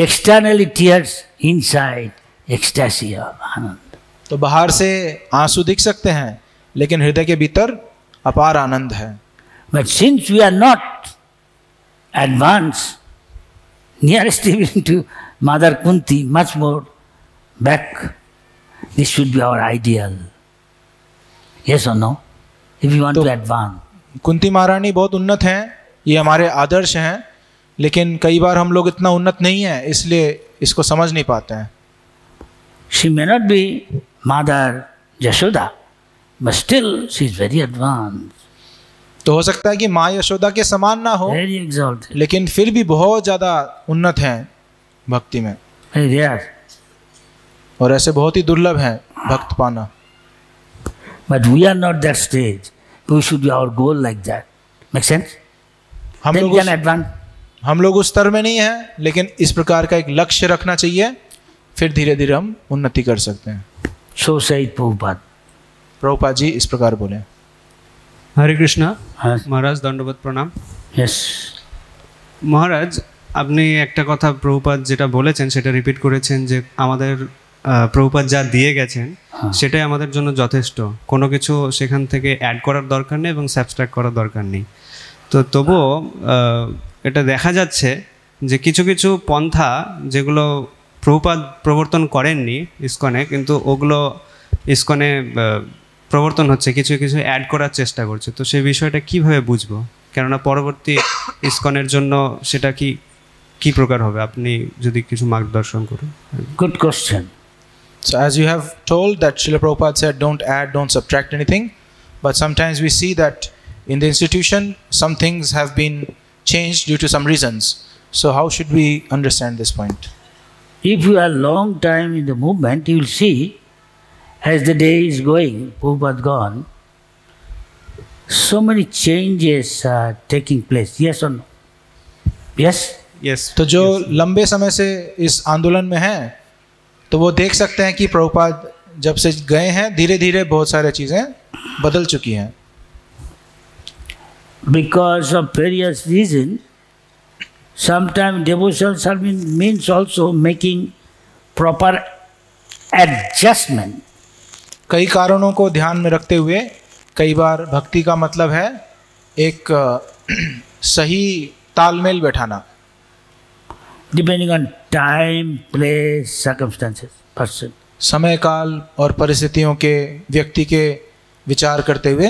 Externally tears inside ananda. तो बाहर से आँसू दिख सकते हैं लेकिन हृदय के भीतर अपार आनंद है। But since we are not advance nearest even to mother Kunti much more back this should be our ideal. Yes or no? If you want to advance. Kunti Maharani बहुत उन्नत हैं ये हमारे आदर्श हैं लेकिन कई बार हम लोग इतना उन्नत नहीं हैं इसलिए इसको समझ नहीं पाते हैं She may not be Mother Jashoda, but still she is very advanced, तो हो सकता है कि माँ यशोदा के समान ना हो exalted, लेकिन फिर भी बहुत ज़्यादा उन्नत हैं भक्ति में. और ऐसे बहुत ही दुर्लभ हैं भक्त पाना But we are not that stage. We should be our goal like that. Make sense? हम Then लोग we can उस, advance. हम लोग उस स्तर में नहीं हैं लेकिन इस प्रकार का एक लक्ष्य रखना चाहिए फिर धीरे धीरे हम उन्नति कर सकते हैं So said Prabhupada. Prabhupada ji इस प्रकार बोले হরে কৃষ্ণা Huh? মহারাজ দণ্ডবোধ প্রণাম Yes. মহারাজ আপনি একটা কথা প্রভুপাদ যেটা বলেছেন সেটা রিপিট করেছেন যে আমাদের আহ, প্রভুপাদ যা দিয়ে গেছেন সেটাই আমাদের জন্য যথেষ্ট। কোনো কিছু সেখান থেকে অ্যাড করার দরকার নেই এবং সাবস্ট্রাক্ট করার দরকার নেই। তো তবুও এটা দেখা যাচ্ছে যে কিছু কিছু পন্থা যেগুলো প্রভুপাদ প্রবর্তন করেননি ইস্কনে কিন্তু ওগুলো ইস্কনে প্রবর্তন হচ্ছে কিছু কিছু অ্যাড করার চেষ্টা করছে। তো সেই বিষয়টা কীভাবে বুঝব? কেননা পরবর্তী ইস্কনের জন্য সেটা কি কি প্রকার হবে? আপনি যদি কিছু মার্গদর্শন করুন। Good question. So, as you have told that Srila Prabhupada said, don't add, don't subtract anything. But sometimes we see that in the institution, some things have been changed due to some reasons. So, how should we understand this point? If you are long time in the movement, you will see as the day is going, Prabhupada gone, so many changes are taking place. Yes or no? Yes? Yes तो जो लंबे समय से इस आंदोलन में हैं तो वो देख सकते हैं कि प्रभुपाद जब से गए हैं धीरे धीरे बहुत सारे चीज़ें बदल चुकी हैं। Because of various reason sometime devotion serving means also making proper adjustment कई कारणों को ध्यान में रखते हुए कई बार भक्ति का मतलब है एक सही तालमेल बैठाना। Depending on time place circumstances person समय काल और परिस्थितियों के व्यक्ति के विचार करते हुए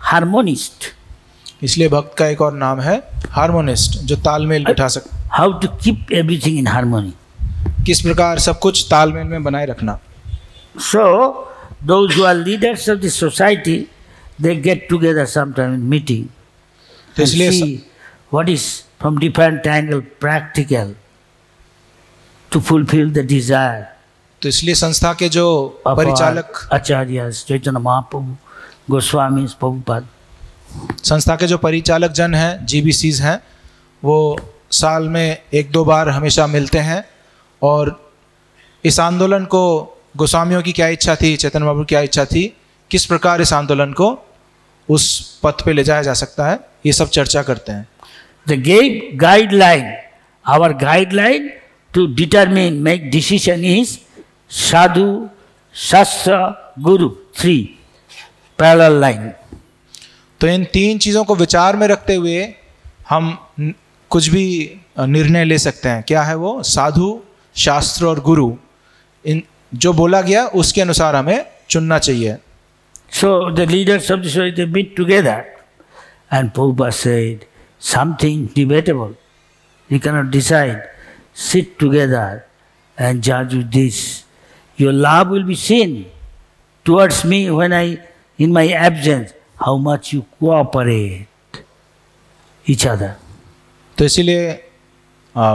हार्मोनिस्ट इसलिए भक्त का एक और नाम है हार्मोनिस्ट जो तालमेल बिठा सके how to keep everything in harmony किस प्रकार सब कुछ तालमेल में बनाए रखना। So those leaders of the society they get together sometime meeting तो, तो इसलिए संस्था के जो परिचालक आचार्य चैतन्य महाप्रभु गोस्वामी प्रभुपाद संस्था के जो परिचालक जन हैं जीबीसीज हैं वो साल में एक दो बार हमेशा मिलते हैं और इस आंदोलन को गोस्वामियों की क्या इच्छा थी चैतन्य की क्या इच्छा थी किस प्रकार इस आंदोलन को उस पथ पे ले जाया जा सकता है ये सब चर्चा करते हैं They gave guideline. Our guideline to determine, make decision is sadhu, shastra, guru. Three. Parallel line. तो इन तीन चीज़ों को विचार में रखते हुए हम कुछ भी निर्णय ले सकते हैं क्या है वो साधु शास्त्र और गुरु इन जो बोला गया उसके अनुसार हमें चुनना चाहिए So the leaders of the society they meet together and Prabhupada said something debatable. You cannot decide. Sit together and judge with this. Your love will be seen towards me when I in my absence, how much you cooperate each other. तो इसीलिए अ,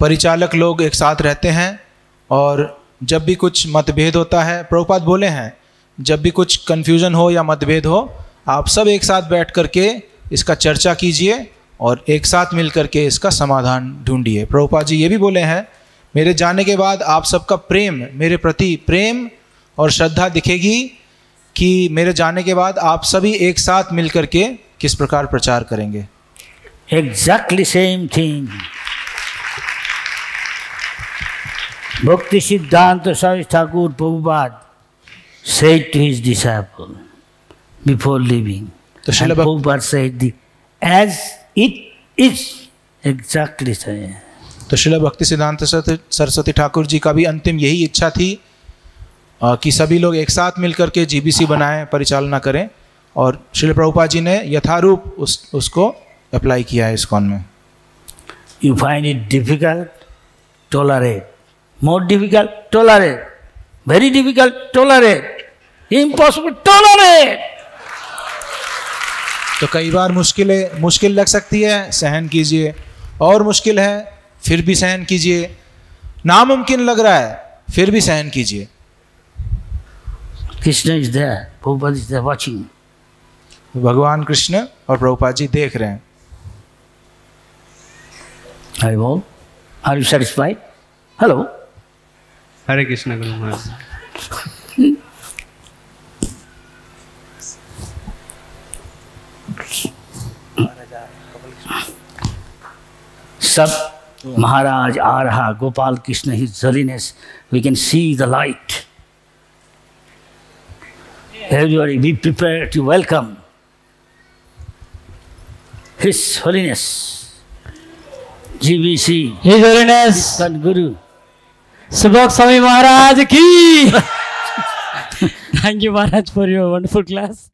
परिचालक लोग एक साथ रहते हैं और जब भी कुछ मतभेद होता है प्रभुपाद बोले हैं जब भी कुछ कन्फ्यूज़न हो या मतभेद हो, आप सब एक साथ बैठ करके इसका चर्चा कीजिए और एक साथ मिल करके इसका समाधान ढूंढिए। प्रभुपा जी ये भी बोले हैं, मेरे जाने के बाद आप सबका प्रेम, मेरे प्रति प्रेम और श्रद्धा दिखेगी कि मेरे जाने के बाद आप सभी एक साथ मिल करके किस प्रकार प्रचार करेंगे। एग्जैक्टली सेम थिंग भक्ति सिद्धांत Swami Thakur Prabhupada said to his disciple before leaving. तो भक्त Prabhupada said, the, as it is, exactly same. तो शिला भक्ति सिद्धांत सरस्वती ठाकुर जी का भी अंतिम यही इच्छा थी अ, कि सभी लोग एक साथ मिलकर के जीबीसी बनाएँ परिचालना करें और शिल प्रभुपा जी ने यथारूप उस उसको अप्लाई किया है इस्कॉन में You find it difficult, tolerate. More difficult, tolerate. Very difficult, impossible turn तो कई बार मुश्किलें मुश्किल लग सकती है सहन कीजिए। और मुश्किल है फिर भी सहन कीजिए। नामुमकिन लग रहा है फिर भी सहन कीजिए। Krishna is there is there भगवान कृष्ण और प्रभुपाद जी देख रहे हैं। आई बोल are you hello Hare Krishna guru Maharaj. सब महाराज आ रहा Gopal Krishna his holiness we can see the light everybody be prepare to welcome his holiness G B C his holiness guru सुबोक Swami Maharaj की thank you Maharaj for your wonderful class